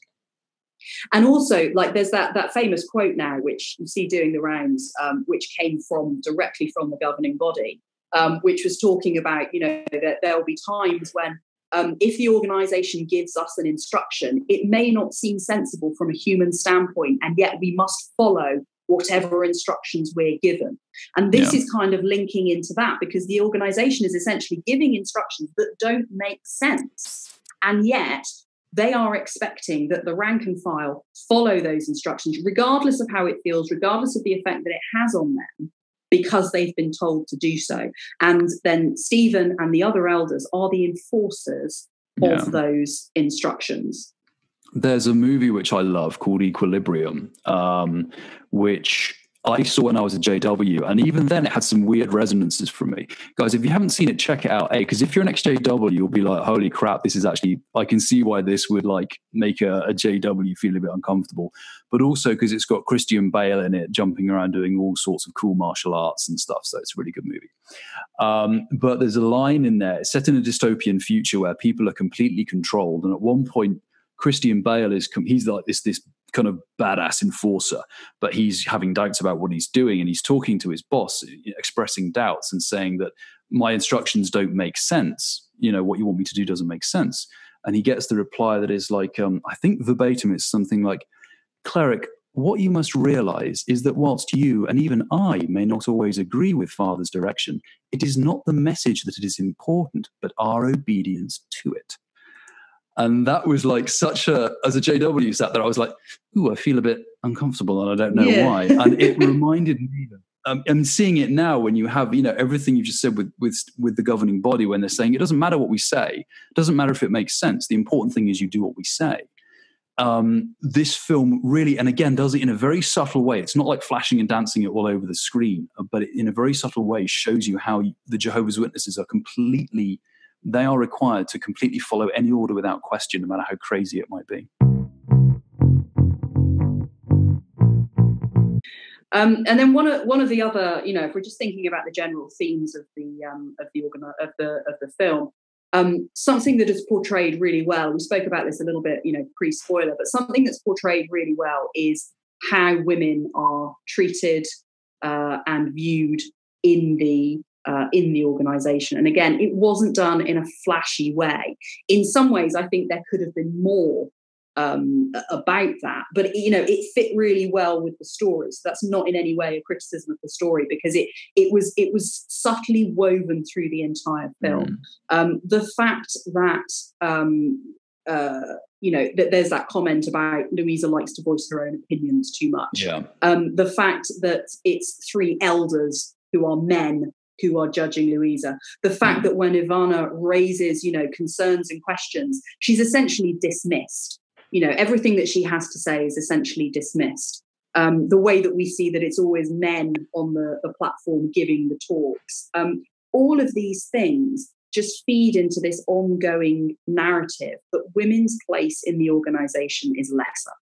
And also, like, there's that that famous quote now, which you see doing the rounds, um, which came from directly from the governing body, um, which was talking about, you know, that there will be times when um, if the organization gives us an instruction, it may not seem sensible from a human standpoint, and yet we must follow whatever instructions we're given. And this yeah. is kind of linking into that because the organization is essentially giving instructions that don't make sense. And yet they are expecting that the rank and file follow those instructions, regardless of how it feels, regardless of the effect that it has on them, because they've been told to do so. And then Stephen and the other elders are the enforcers yeah. of those instructions there's a movie which I love called Equilibrium, um, which I saw when I was at JW, and even then it had some weird resonances for me. Guys, if you haven't seen it, check it out. A, because if you're an ex-JW, you'll be like, "Holy crap, this is actually." I can see why this would like make a, a JW feel a bit uncomfortable, but also because it's got Christian Bale in it, jumping around doing all sorts of cool martial arts and stuff. So it's a really good movie. Um, but there's a line in there set in a dystopian future where people are completely controlled, and at one point Christian Bale is he's like this this kind of badass enforcer, but he's having doubts about what he's doing, and he's talking to his boss, expressing doubts and saying that my instructions don't make sense. You know what you want me to do doesn't make sense, and he gets the reply that is like, um, I think verbatim is something like, "Cleric, what you must realize is that whilst you and even I may not always agree with Father's direction, it is not the message that it is important, but our obedience to it." And that was like such a, as a JW sat there, I was like, ooh, I feel a bit uncomfortable and I don't know yeah. why. And it reminded me that um, I'm seeing it now when you have, you know, everything you just said with, with, with the governing body, when they're saying it doesn't matter what we say, it doesn't matter if it makes sense. The important thing is you do what we say. Um, this film really, and again, does it in a very subtle way. It's not like flashing and dancing it all over the screen, but in a very subtle way shows you how the Jehovah's Witnesses are completely they are required to completely follow any order without question, no matter how crazy it might be. Um, and then one of one of the other, you know, if we're just thinking about the general themes of the um, of the of the of the film, um, something that is portrayed really well. We spoke about this a little bit, you know, pre spoiler, but something that's portrayed really well is how women are treated uh, and viewed in the uh, in the organization. And again, it wasn't done in a flashy way. In some ways, I think there could have been more um, about that, but you know, it fit really well with the story. So that's not in any way a criticism of the story because it it was it was subtly woven through the entire film. Mm. Um, the fact that um, uh, you know that there's that comment about Louisa likes to voice her own opinions too much. Yeah. Um, the fact that it's three elders who are men who are judging Louisa. The fact mm. that when Ivana raises, you know, concerns and questions, she's essentially dismissed. You know, everything that she has to say is essentially dismissed. Um, the way that we see that it's always men on the, the platform giving the talks. Um, all of these things just feed into this ongoing narrative that women's place in the organization is lesser.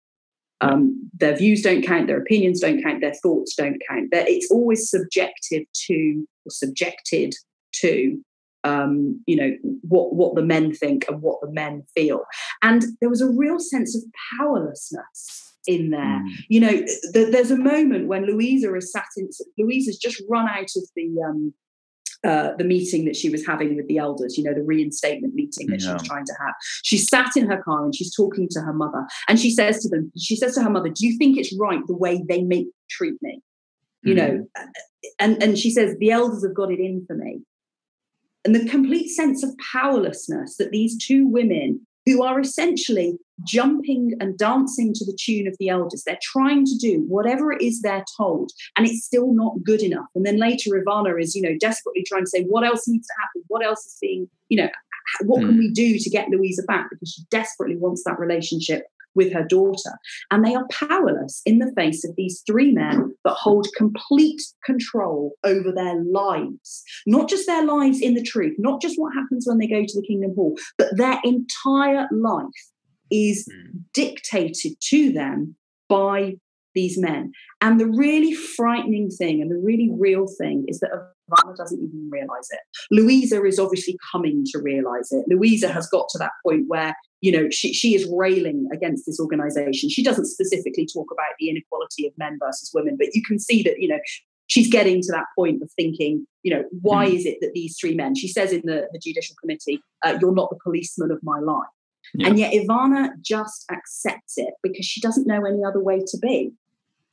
Um, their views don't count, their opinions don't count, their thoughts don't count. They're, it's always subjective to subjected to um, you know what what the men think and what the men feel, and there was a real sense of powerlessness in there. Mm. You know, th- there's a moment when Louisa is sat in. Louisa's just run out of the um, uh, the meeting that she was having with the elders, you know, the reinstatement meeting that yeah. she was trying to have. She sat in her car and she's talking to her mother, and she says to them, she says to her mother, "Do you think it's right the way they make treat me?" You know, mm-hmm. And and she says the elders have got it in for me, and the complete sense of powerlessness that these two women who are essentially jumping and dancing to the tune of the elders. They're trying to do whatever it is they're told, and it's still not good enough. And then later, Ivana is, you know, desperately trying to say, what else needs to happen? What else is being, you know, what can hmm. we do to get Louisa back? Because she desperately wants that relationship with her daughter. And they are powerless in the face of these three men that hold complete control over their lives. Not just their lives in the truth, not just what happens when they go to the Kingdom Hall, but their entire life is dictated to them by these men. And the really frightening thing and the really real thing is that Ivana doesn't even realize it. Louisa is obviously coming to realize it. Louisa has got to that point where, you know, she, she is railing against this organization. She doesn't specifically talk about the inequality of men versus women, but you can see that, you know, she's getting to that point of thinking, you know, why mm. is it that these three men, she says in the, the judicial committee, uh, you're not the policeman of my life. Yeah. And yet Ivana just accepts it because she doesn't know any other way to be.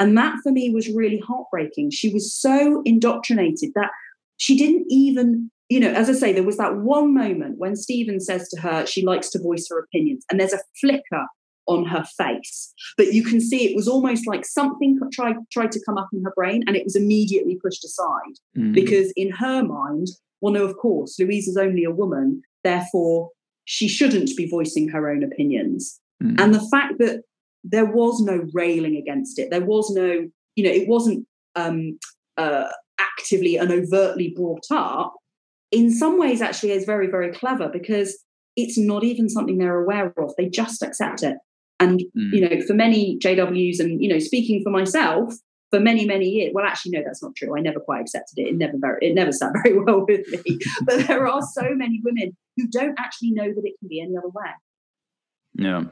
And that for me was really heartbreaking. She was so indoctrinated that she didn't even, you know, as I say, there was that one moment when Stephen says to her she likes to voice her opinions, and there's a flicker on her face. But you can see it was almost like something tried tried to come up in her brain and it was immediately pushed aside. Mm. Because in her mind, well, no, of course, Louise is only a woman, therefore she shouldn't be voicing her own opinions. Mm. And the fact that there was no railing against it, there was no, you know, it wasn't um, uh, actively and overtly brought up, in some ways actually is very, very clever because it's not even something they're aware of. They just accept it. And, mm. you know, for many JWs and, you know, speaking for myself, for many, many years, well, actually, no, that's not true. I never quite accepted it. It never very, it never sat very well with me. but there are so many women who don't actually know that it can be any other way. Yeah,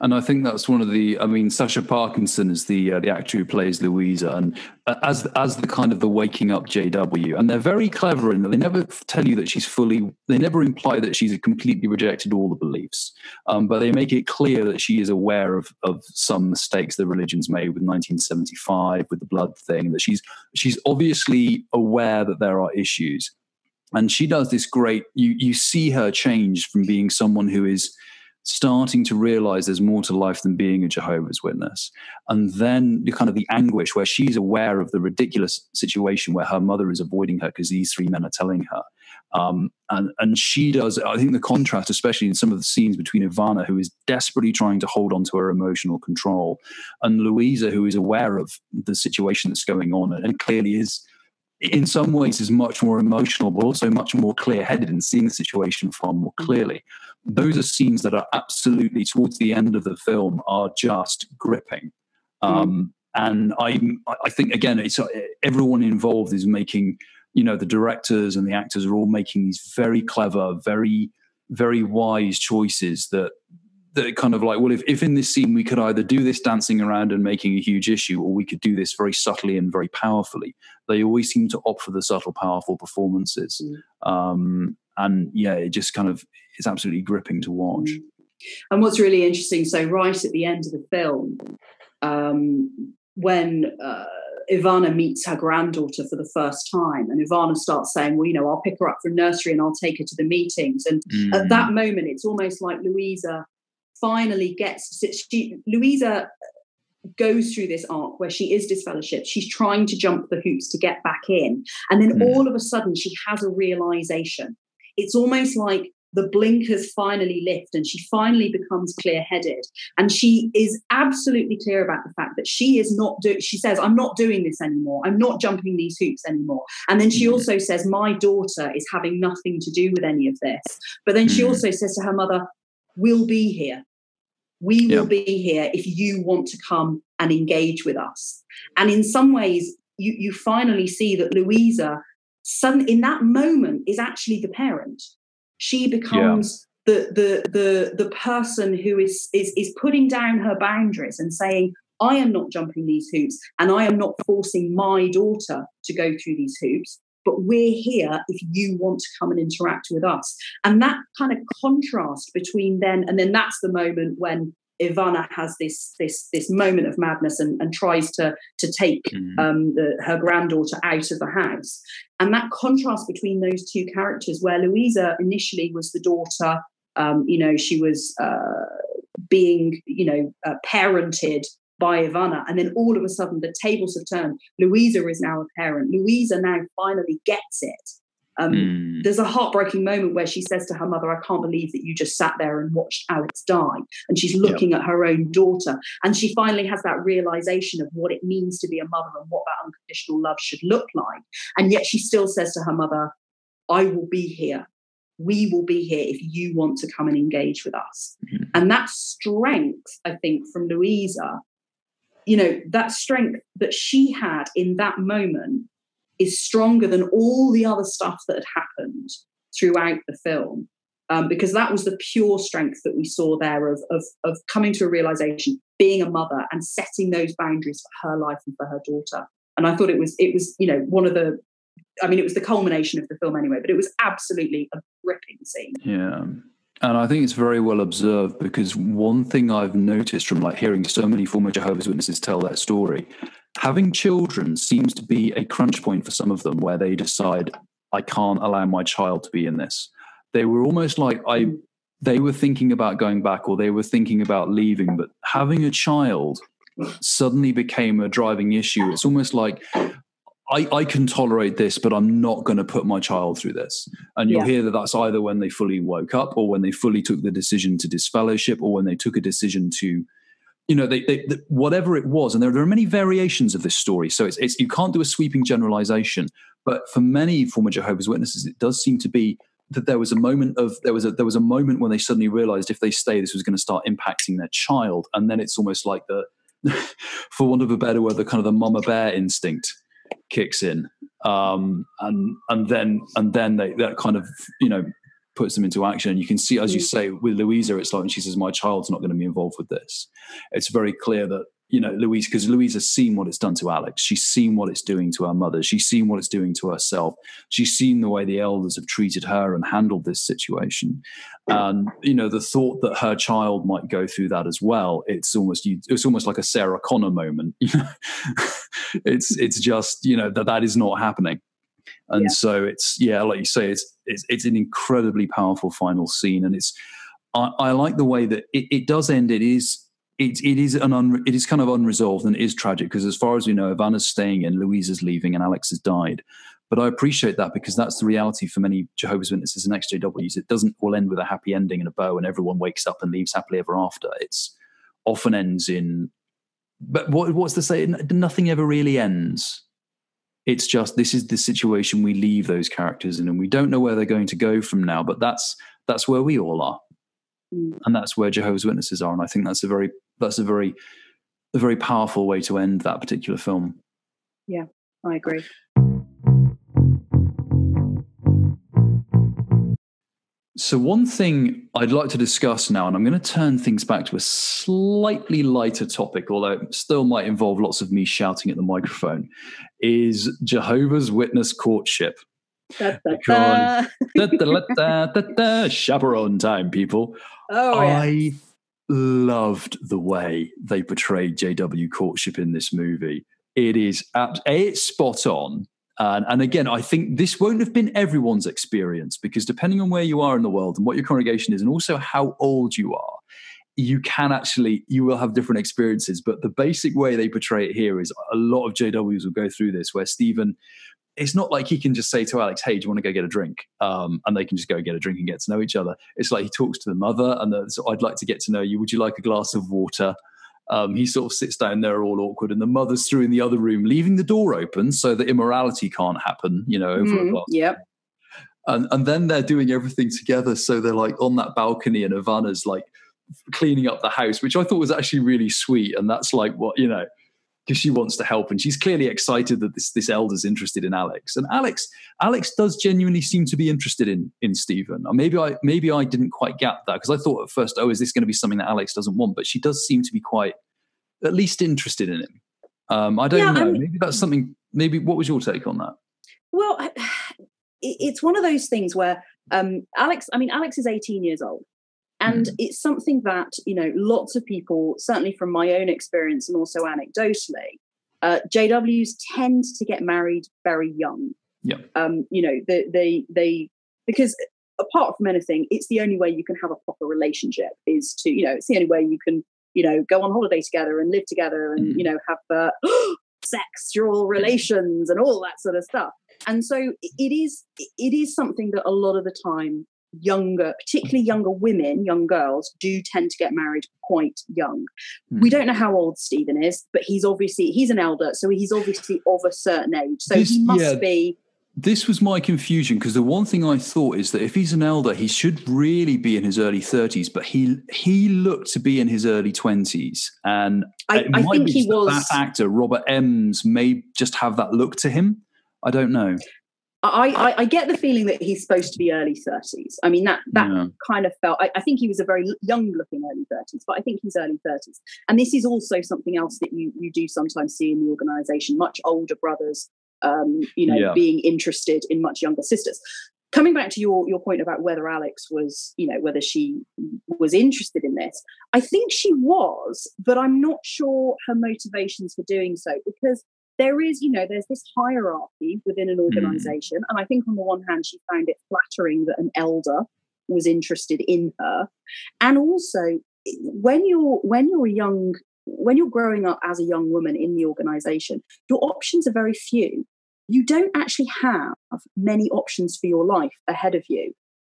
and I think that's one of the. I mean, Sacha Parkinson is the uh, the actor who plays Louisa, and uh, as as the kind of the waking up JW, and they're very clever in that they never tell you that she's fully. They never imply that she's completely rejected all the beliefs, um, but they make it clear that she is aware of of some mistakes the religion's made with 1975 with the blood thing. That she's she's obviously aware that there are issues, and she does this great. You you see her change from being someone who is starting to realize there's more to life than being a Jehovah's Witness. And then the kind of the anguish where she's aware of the ridiculous situation where her mother is avoiding her because these three men are telling her. Um, and, and she does, I think the contrast, especially in some of the scenes between Ivana, who is desperately trying to hold on to her emotional control, and Louisa, who is aware of the situation that's going on and clearly is in some ways is much more emotional, but also much more clear headed and seeing the situation far more mm-hmm. clearly. Those are scenes that are absolutely towards the end of the film are just gripping. Mm-hmm. Um, and I, I think again, it's everyone involved is making, you know, the directors and the actors are all making these very clever, very, very wise choices that that kind of like, well, if, if in this scene we could either do this dancing around and making a huge issue, or we could do this very subtly and very powerfully, they always seem to opt for the subtle, powerful performances. Mm. Um, and yeah, it just kind of is absolutely gripping to watch. Mm. And what's really interesting, so right at the end of the film, um, when uh, Ivana meets her granddaughter for the first time, and Ivana starts saying, "Well, you know, I'll pick her up from nursery and I'll take her to the meetings." And mm. at that moment, it's almost like Louisa finally gets she, Louisa goes through this arc where she is disfellowshipped. She's trying to jump the hoops to get back in. And then mm. all of a sudden, she has a realization. It's almost like the blinkers finally lift and she finally becomes clear headed. And she is absolutely clear about the fact that she is not doing, she says, I'm not doing this anymore. I'm not jumping these hoops anymore. And then she mm. also says, My daughter is having nothing to do with any of this. But then mm. she also says to her mother, We'll be here. We will yeah. be here if you want to come and engage with us. And in some ways, you, you finally see that Louisa, sudden, in that moment, is actually the parent. She becomes yeah. the, the, the, the person who is, is, is putting down her boundaries and saying, I am not jumping these hoops and I am not forcing my daughter to go through these hoops but we're here if you want to come and interact with us. And that kind of contrast between then and then that's the moment when Ivana has this this this moment of madness and, and tries to to take mm. um, the, her granddaughter out of the house, and that contrast between those two characters, where Louisa initially was the daughter, um, you know, she was uh, being you know uh, parented by Ivana. And then all of a sudden, the tables have turned. Louisa is now a parent. Louisa now finally gets it. Um, mm. There's a heartbreaking moment where she says to her mother, I can't believe that you just sat there and watched Alex die. And she's looking yep. at her own daughter. And she finally has that realization of what it means to be a mother and what that unconditional love should look like. And yet she still says to her mother, I will be here. We will be here if you want to come and engage with us. Mm. And that strength, I think, from Louisa you know, that strength that she had in that moment is stronger than all the other stuff that had happened throughout the film. Um, because that was the pure strength that we saw there of, of, of coming to a realization, being a mother and setting those boundaries for her life and for her daughter. And I thought it was, it was, you know, one of the, I mean, it was the culmination of the film anyway, but it was absolutely a gripping scene. Yeah. And I think it's very well observed because one thing I've noticed from like hearing so many former Jehovah's Witnesses tell their story, having children seems to be a crunch point for some of them where they decide, I can't allow my child to be in this. They were almost like I they were thinking about going back or they were thinking about leaving, but having a child suddenly became a driving issue. It's almost like I, I can tolerate this, but I'm not going to put my child through this. And you'll yeah. hear that that's either when they fully woke up or when they fully took the decision to disfellowship or when they took a decision to you know, they, they, they, whatever it was, and there, there are many variations of this story. So it's, it's you can't do a sweeping generalization, but for many former Jehovah's Witnesses, it does seem to be that there was a moment of there was a there was a moment when they suddenly realized if they stay, this was going to start impacting their child, and then it's almost like the, for want of a better word, the kind of the mama bear instinct kicks in, um, and and then and then they that kind of you know puts them into action. And you can see, as you mm. say, with Louisa, it's like when she says, "My child's not going to be involved with this." It's very clear that you know Louise, because Louise has seen what it's done to Alex. She's seen what it's doing to her mother. She's seen what it's doing to herself. She's seen the way the elders have treated her and handled this situation. And you know, the thought that her child might go through that as well. It's almost it's almost like a Sarah Connor moment. it's it's just you know that that is not happening and yeah. so it's yeah like you say it's, it's it's an incredibly powerful final scene and it's i, I like the way that it, it, does end it is it, it is an un, it is kind of unresolved and it is tragic because as far as we know Ivana's staying and Louisa's leaving and Alex has died but I appreciate that because that's the reality for many Jehovah's Witnesses and XJWs. It doesn't all end with a happy ending and a bow and everyone wakes up and leaves happily ever after. It's often ends in, but what, what's the say? Nothing ever really ends it's just this is the situation we leave those characters in and we don't know where they're going to go from now but that's that's where we all are mm. and that's where jehovah's witnesses are and i think that's a very that's a very a very powerful way to end that particular film yeah i agree So, one thing I'd like to discuss now, and I'm going to turn things back to a slightly lighter topic, although it still might involve lots of me shouting at the microphone, is Jehovah's Witness courtship. Da, da, da. chaperone time, people. Oh, I yeah. Loved the way they portrayed JW courtship in this movie. It is a, it's spot on and, and again, I think this won't have been everyone's experience because depending on where you are in the world and what your congregation is, and also how old you are, you can actually you will have different experiences. But the basic way they portray it here is a lot of JWs will go through this, where Stephen it's not like he can just say to Alex, "Hey, do you want to go get a drink?" Um, and they can just go get a drink and get to know each other. It's like he talks to the mother, and the, so I'd like to get to know you. Would you like a glass of water? Um, he sort of sits down there all awkward, and the mother's through in the other room, leaving the door open so that immorality can't happen, you know, over mm, a glass. Yep. And, and then they're doing everything together. So they're like on that balcony, and Ivana's like cleaning up the house, which I thought was actually really sweet. And that's like what, you know, because she wants to help and she's clearly excited that this this elder's interested in Alex. And Alex Alex does genuinely seem to be interested in in Stephen. Or maybe I maybe I didn't quite get that because I thought at first, oh, is this going to be something that Alex doesn't want? But she does seem to be quite at least interested in him. Um, I don't yeah, know. I mean, maybe that's something. Maybe what was your take on that? Well, it's one of those things where um, Alex. I mean, Alex is 18 years old. And mm. it's something that, you know, lots of people, certainly from my own experience and also anecdotally, uh, JWs tend to get married very young. Yeah. Um, you know, they, they, they, because apart from anything, it's the only way you can have a proper relationship is to, you know, it's the only way you can, you know, go on holiday together and live together and, mm. you know, have uh, sexual relations and all that sort of stuff. And so it is, it is something that a lot of the time younger, particularly younger women, young girls, do tend to get married quite young. Mm. We don't know how old Stephen is, but he's obviously he's an elder, so he's obviously of a certain age. So this, he must yeah, be. This was my confusion because the one thing I thought is that if he's an elder, he should really be in his early thirties, but he he looked to be in his early twenties, and I, I think he was that actor Robert Emms may just have that look to him. I don't know. I, I, I, get the feeling that he's supposed to be early 30s. I mean, that that yeah. kind of felt, I, I, think he was a very young looking early 30s, but I think he's early 30s. And this is also something else that you, you do sometimes see in the organization much older brothers, um, you know, yeah. being interested in much younger sisters. Coming back to your, your point about whether Alex was, you know, whether she was interested in this, I think she was, but I'm not sure her motivations for doing so because there is, you know, there's this hierarchy within an hmm. organization. Mm. And I think on the one hand, she found it flattering that an elder was interested in her. And also, when you're when you're a young when you're growing up as a young woman in the organization, your options are very few. You don't actually have many options for your life ahead of you.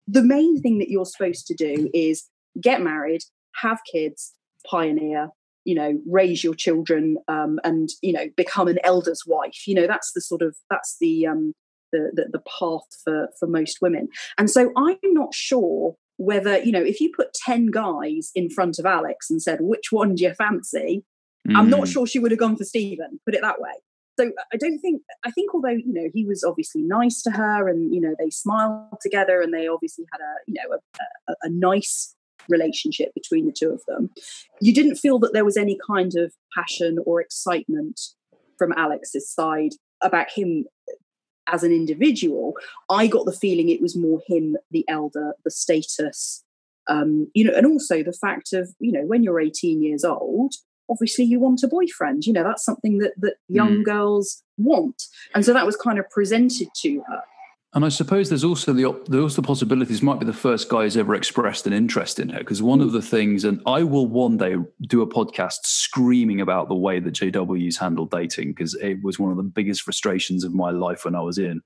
The main thing that you're supposed to do is get married, have kids, pioneer, you know raise your children um, and you know become an elder's wife you know that's the sort of that's the um the, the, the path for for most women and so i'm not sure whether you know if you put 10 guys in front of alex and said which one do you fancy mm. i'm not mm. sure she would have gone for stephen put it that way so i don't think i think although you know he was obviously nice to her and you know they smiled together and they obviously had a you know a, a, a nice relationship between the two of them you didn't feel that there was any kind of passion or excitement from alex's side about him as an individual, I got the feeling it was more him, the elder, the status, um, you know, and also the fact of, you know, when you're 18 years old, obviously you want a boyfriend. You know, that's something that that young mm. girls want, and so that was kind of presented to her. And I suppose there's also the there's also the possibilities might be the first guy who's ever expressed an interest in her because one of the things, and I will one day do a podcast screaming about the way that JW's handled dating because it was one of the biggest frustrations of my life when I was in.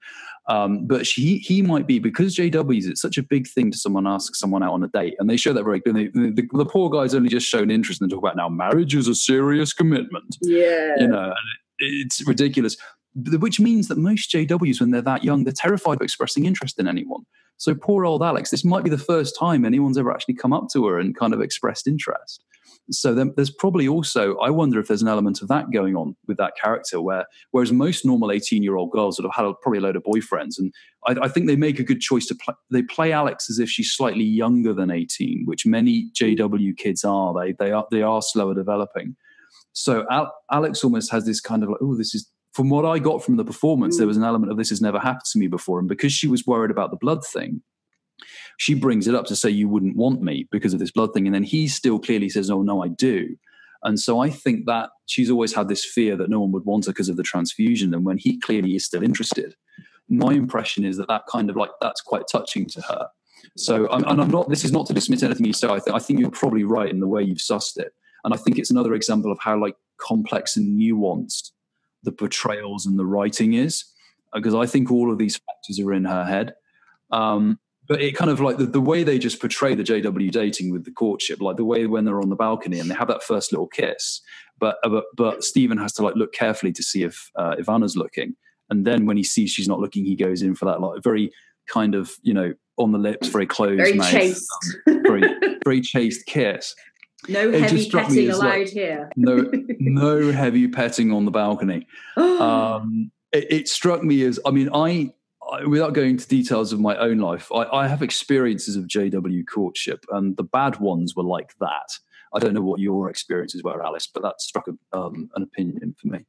Um, but she, he might be because JW's it's such a big thing to someone ask someone out on a date, and they show that very. The, the, the poor guy's only just shown interest and talk about now marriage is a serious commitment. Yeah, you know, it, it's ridiculous which means that most JWs, when they're that young, they're terrified of expressing interest in anyone. So poor old Alex, this might be the first time anyone's ever actually come up to her and kind of expressed interest. So there's probably also, I wonder if there's an element of that going on with that character, where whereas most normal 18 year old girls would have had a, probably a load of boyfriends, and I, I think they make a good choice to play. They play Alex as if she's slightly younger than 18, which many JW kids are. They they are they are slower developing. So Al- Alex almost has this kind of like, oh, this is from what I got from the performance, there mm. was an element of this has never happened to me before. And because she was worried about the blood thing, she brings it up to say, You wouldn't want me because of this blood thing. And then he still clearly says, Oh, no, I do. And so I think that she's always had this fear that no one would want her because of the transfusion. And when he clearly is still interested, my impression is that that kind of like that's quite touching to her. So, and I'm not, this is not to dismiss anything you say. I, th- I think you're probably right in the way you've sussed it. And I think it's another example of how like complex and nuanced the portrayals and the writing is, because I think all of these factors are in her head. Um, but it kind of like the, the way they just portray the JW dating with the courtship, like the way when they're on the balcony and they have that first little kiss, but uh, but, but Stephen has to like look carefully to see if uh, if Anna's looking, and then when he sees she's not looking, he goes in for that like very kind of you know on the lips, very close, very mouth, chaste, um, very very chaste kiss. No heavy petting allowed like, here. no, no heavy petting on the balcony. um, it, it, struck me as, I mean, I, I, without going into details of my own life, I, I have experiences of JW courtship, and the bad ones were like that. I don't know what your experiences were, Alice, but that struck a, um, an opinion for me.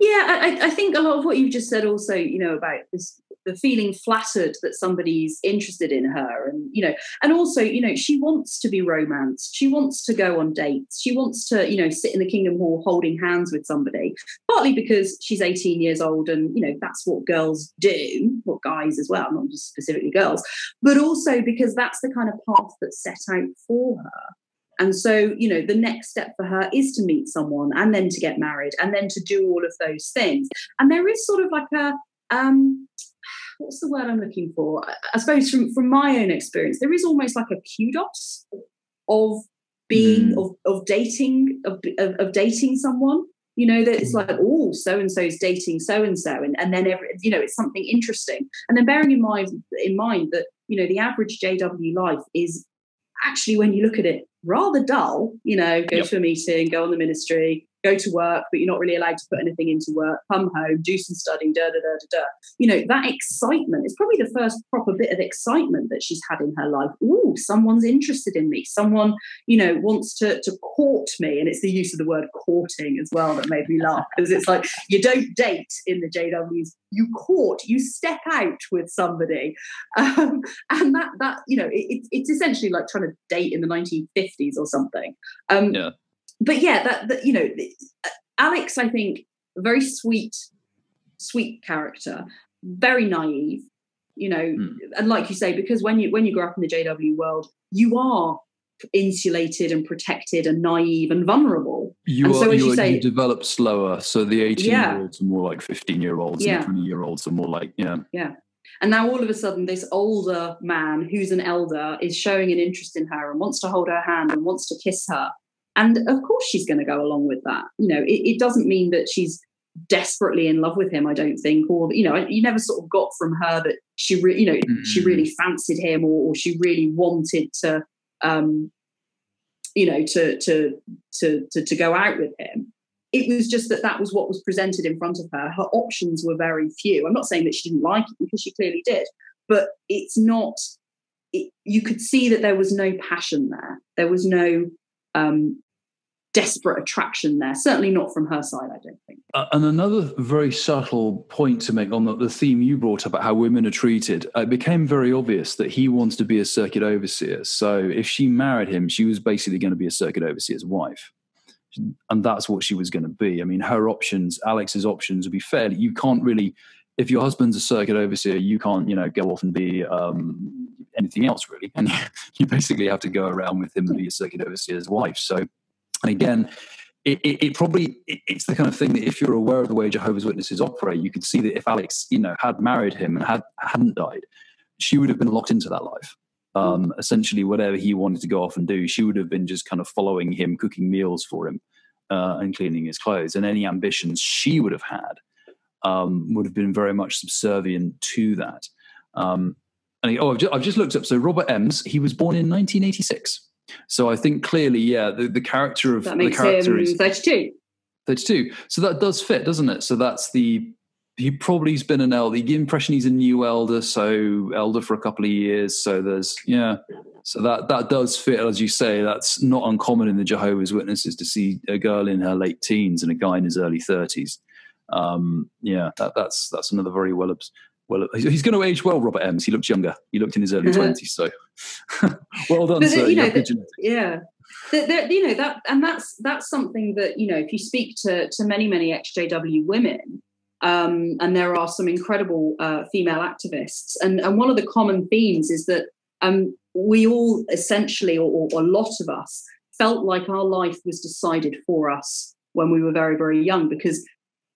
Yeah, I, I, think a lot of what you've just said also, you know, about this the feeling flattered that somebody's interested in her and you know and also you know she wants to be romanced. She wants to go on dates. She wants to you know sit in the kingdom hall holding hands with somebody partly because she's 18 years old and you know that's what girls do what guys as well not just specifically girls but also because that's the kind of path that's set out for her. And so, you know, the next step for her is to meet someone and then to get married and then to do all of those things. And there is sort of like a, um, what's the word I'm looking for? I, suppose from from my own experience, there is almost like a kudos of being mm. of, of dating of, of, of dating someone you know that it's like oh so and so is dating so and so and and then every you know it's something interesting and then bearing in mind in mind that you know the average jw life is actually when you look at it rather dull you know go yep. to a meeting go on the ministry go to work, but you're not really allowed to put anything into work, come home, do some studying, da da da da da. You know, that excitement is probably the first proper bit of excitement that she's had in her life. Ooh, someone's interested in me. Someone, you know, wants to, to court me. And it's the use of the word courting as well that made me laugh because it's like you don't date in the JWs, you court, you step out with somebody. Um, and that, that you know, it, it's essentially like trying to date in the 1950s or something. Um, yeah but yeah, that, that you know, Alex, I think, very sweet, sweet character, very naive. You know, mm. and like you say, because when you when you grow up in the JW world, you are insulated and protected and naive and vulnerable. You and are, so you, you, say, you develop slower. So the 18 yeah. year olds are more like 15 year olds yeah. and 20 year olds are more like, yeah. Yeah. And now all of a sudden, this older man who's an elder is showing an interest in her and wants to hold her hand and wants to kiss her And of course, she's going to go along with that. You know, it, it doesn't mean that she's desperately in love with him. I don't think, or you know, you never sort of got from her that she, re- you know, mm-hmm. she really fancied him or, or, she really wanted to, um, you know, to, to to to to go out with him. It was just that that was what was presented in front of her. Her options were very few. I'm not saying that she didn't like it because she clearly did, but it's not. It, you could see that there was no passion there. There was no um, desperate attraction there. Certainly not from her side, I don't think. Uh, and another very subtle point to make on the, the, theme you brought up about how women are treated, uh, it became very obvious that he wants to be a circuit overseer. So if she married him, she was basically going to be a circuit overseer's wife. And that's what she was going to be. I mean, her options, Alex's options would be fairly, you can't really, if your husband's a circuit overseer, you can't, you know, go off and be um, anything else really. And you basically have to go around with him and be a circuit overseer's wife. So and again, it, it, it probably it, it's the kind of thing that if you're aware of the way Jehovah's Witnesses operate, you could see that if Alex, you know, had married him and had hadn't died, she would have been locked into that life. Um, essentially, whatever he wanted to go off and do, she would have been just kind of following him, cooking meals for him, uh, and cleaning his clothes. And any ambitions she would have had um, would have been very much subservient to that. Um, and oh, I've just, I've just looked up. So Robert Emms, he was born in 1986. So I think clearly, yeah, the, the character of that makes the character him is 32. 32. So that does fit, doesn't it? So that's the he probably's been an elder. The impression he's a new elder, so elder for a couple of years. So there's yeah. So that that does fit, as you say. That's not uncommon in the Jehovah's Witnesses to see a girl in her late teens and a guy in his early thirties. Um, yeah, that, that's that's another very well well, he's going to age well, Robert Emms. He looked younger. He looked in his early 20s. So well done, sir. You know, the, yeah. The, the, you know that and that's that's something that you know if you speak to to many many XJW women um, and there are some incredible uh, female activists and and one of the common themes is that um, we all essentially or, or a lot of us felt like our life was decided for us when we were very very young because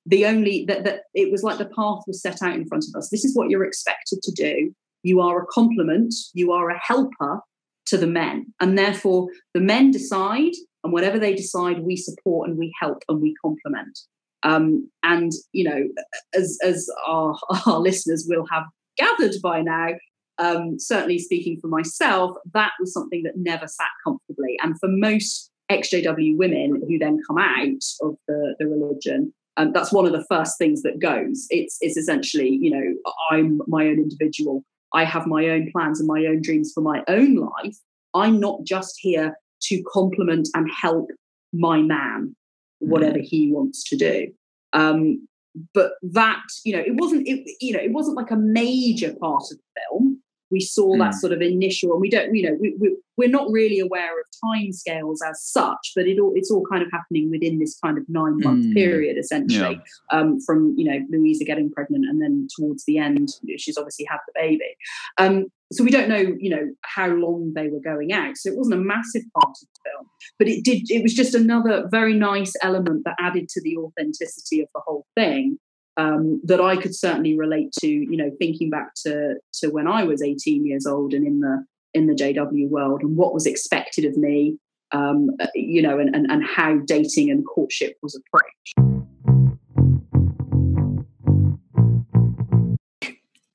the only that, that it was like the path was set out in front of us. This is what you're expected to do. You are a complement you are a helper to the men and therefore the men decide and whatever they decide we support and we help and we complement. Um, and you know as as our, our listeners will have gathered by now um, certainly speaking for myself that was something that never sat comfortably. And for most xjw women who then come out of the, the religion um, that's one of the first things that goes. It's it's essentially, you know, I'm my own individual. I have my own plans and my own dreams for my own life. I'm not just here to complement and help my man, whatever mm. he wants to do. Um, but that, you know, it wasn't, it, you know, it wasn't like a major part of the film we saw mm. that sort of initial and we don't you know we, we, we're not really aware of time scales as such but it all it's all kind of happening within this kind of nine month mm. period essentially yeah. um, from you know louisa getting pregnant and then towards the end she's obviously had the baby um, so we don't know you know how long they were going out so it wasn't a massive part of the film but it did it was just another very nice element that added to the authenticity of the whole thing um, that I could certainly relate to. You know, thinking back to to when I was 18 years old and in the in the JW world and what was expected of me. Um, uh, you know, and, and, and how dating and courtship was approached.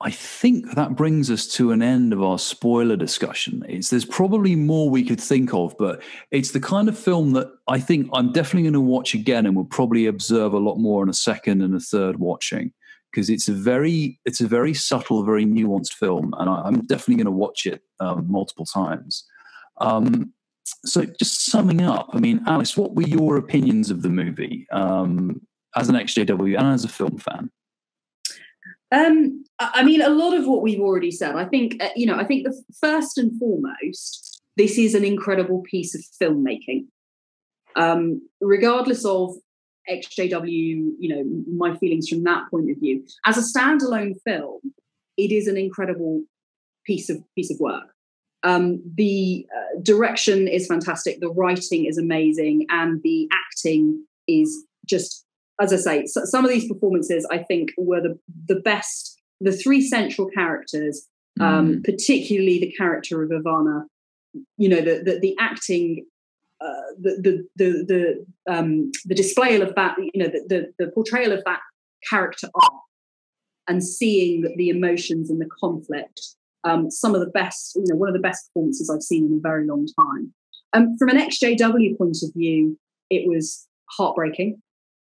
I think that brings us to an end of our spoiler discussion. It's, there's probably more we could think of, but it's the kind of film that I think I'm definitely going to watch again and will probably observe a lot more in a second and a third watching because it's a very it's a very subtle, very nuanced film, and I, am definitely going to watch it um, multiple times. Um, so, just summing up, I mean, Alice, what were your opinions of the movie um, as an XJW and as a film fan? Um, I mean, a lot of what we've already said. I think, uh, you know, I think the first and foremost, this is an incredible piece of filmmaking. Um, regardless of XJW, you know, my feelings from that point of view, as a standalone film, it is an incredible piece of piece of work. Um, the uh, direction is fantastic, the writing is amazing, and the acting is just as I say, so, some of these performances I think were the the best. The three central characters, um, mm. particularly the character of Ivanna, you know, the, the, the acting uh, the the the the, um, the display of that, you know, the, the, the portrayal of that character arc, and seeing the emotions and the conflict. Um, some of the best, you know, one of the best performances I've seen in a very long time. Um, from an XJW point of view, it was heartbreaking.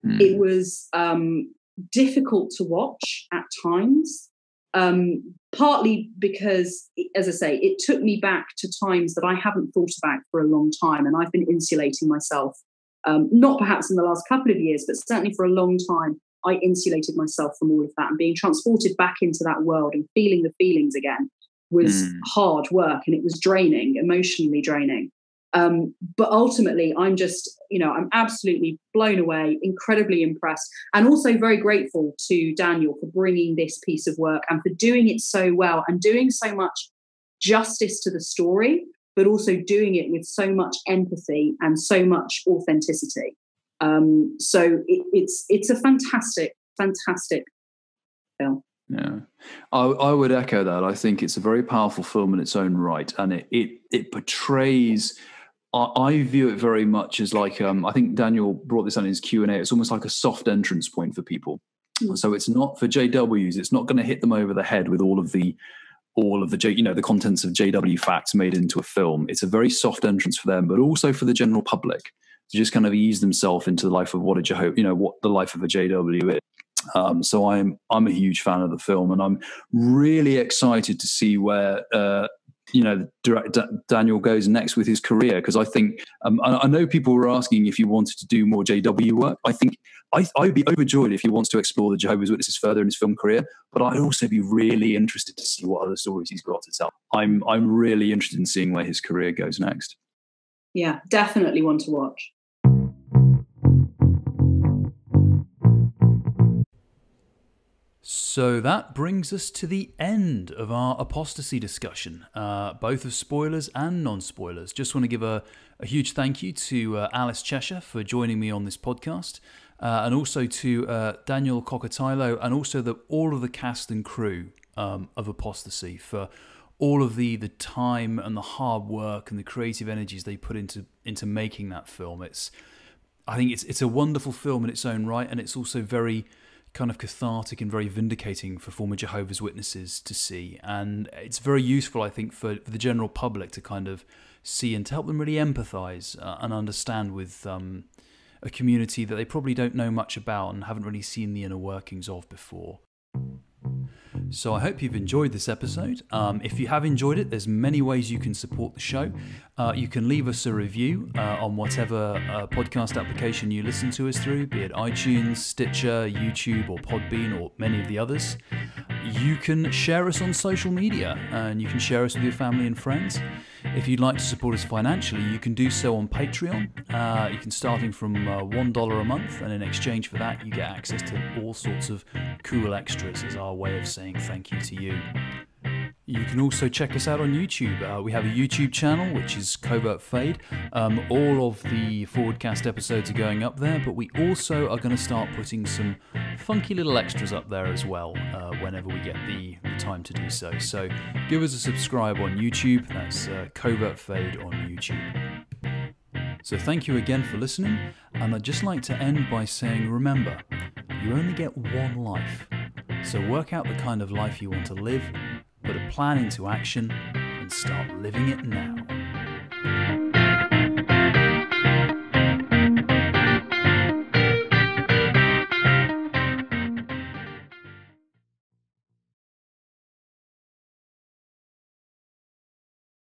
Mm. It was um, difficult to watch at times, um, partly because, as I say, it took me back to times that I haven't thought about for a long time, and I've been insulating myself. Um, not perhaps in the last couple of years, but certainly for a long time, I insulated myself from all of that and being transported back into that world and feeling the feelings again was mm. hard work and it was draining, emotionally draining. Um, but ultimately, I'm just, you know, I'm absolutely blown away, incredibly impressed, and also very grateful to Daniel for bringing this piece of work and for doing it so well and doing so much justice to the story, but also doing it with so much empathy and so much authenticity. Um, so it, it's it's a fantastic, fantastic film. Yeah, I, I, would echo that. I think it's a very powerful film in its own right, and it it, it portrays I, view it very much as like um, I think Daniel brought this on in his Q and A. It's almost like a soft entrance point for people. Mm. So it's not for JWs. It's not going to hit them over the head with all of the all of the J, you know the contents of JW facts made into a film. It's a very soft entrance for them, but also for the general public to just kind of ease themselves into the life of what a Jehovah, you know, what the life of a JW is. Um, so I'm I'm a huge fan of the film, and I'm really excited to see where uh, you know Daniel goes next with his career because I think um, I, I, know people were asking if you wanted to do more JW work. I think I, would be overjoyed if he wants to explore the Jehovah's Witnesses further in his film career, but I'd also be really interested to see what other stories he's got to tell. I'm I'm really interested in seeing where his career goes next. Yeah, definitely one to watch. So that brings us to the end of our apostasy discussion, uh, both of spoilers and non spoilers. Just want to give a, a huge thank you to uh, Alice Cheshire for joining me on this podcast, uh, and also to uh, Daniel Kokotajlo, and also the, all of the cast and crew um, of Apostasy for all of the the time and the hard work and the creative energies they put into into making that film. It's I think it's it's a wonderful film in its own right, and it's also very kind of cathartic and very vindicating for former Jehovah's Witnesses to see. And it's very useful, I think, for, the general public to kind of see and to help them really empathize uh, and understand with um, a community that they probably don't know much about and haven't really seen the inner workings of before. So I hope you've enjoyed this episode. Um, if you have enjoyed it, there's many ways you can support the show. Uh, you can leave us a review uh, on whatever uh, podcast application you listen to us through, be it iTunes, Stitcher, YouTube, or Podbean, or many of the others. You can share us on social media, and you can share us with your family and friends. If you'd like to support us financially, you can do so on Patreon. Uh, you can starting from uh, one dollar a month, and in exchange for that, you get access to all sorts of cool extras as our way of saying thank you to you. You can also check us out on YouTube. Uh, we have a YouTube channel which is Covert Fade. Um, all of the Forwardcast episodes are going up there, but we also are going to start putting some funky little extras up there as well uh, whenever we get the, time to do so. So give us a subscribe on YouTube. That's uh, Covert Fade on YouTube. So thank you again for listening, and I'd just like to end by saying remember, you only get one life. So work out the kind of life you want to live put a plan into action, and start living it now.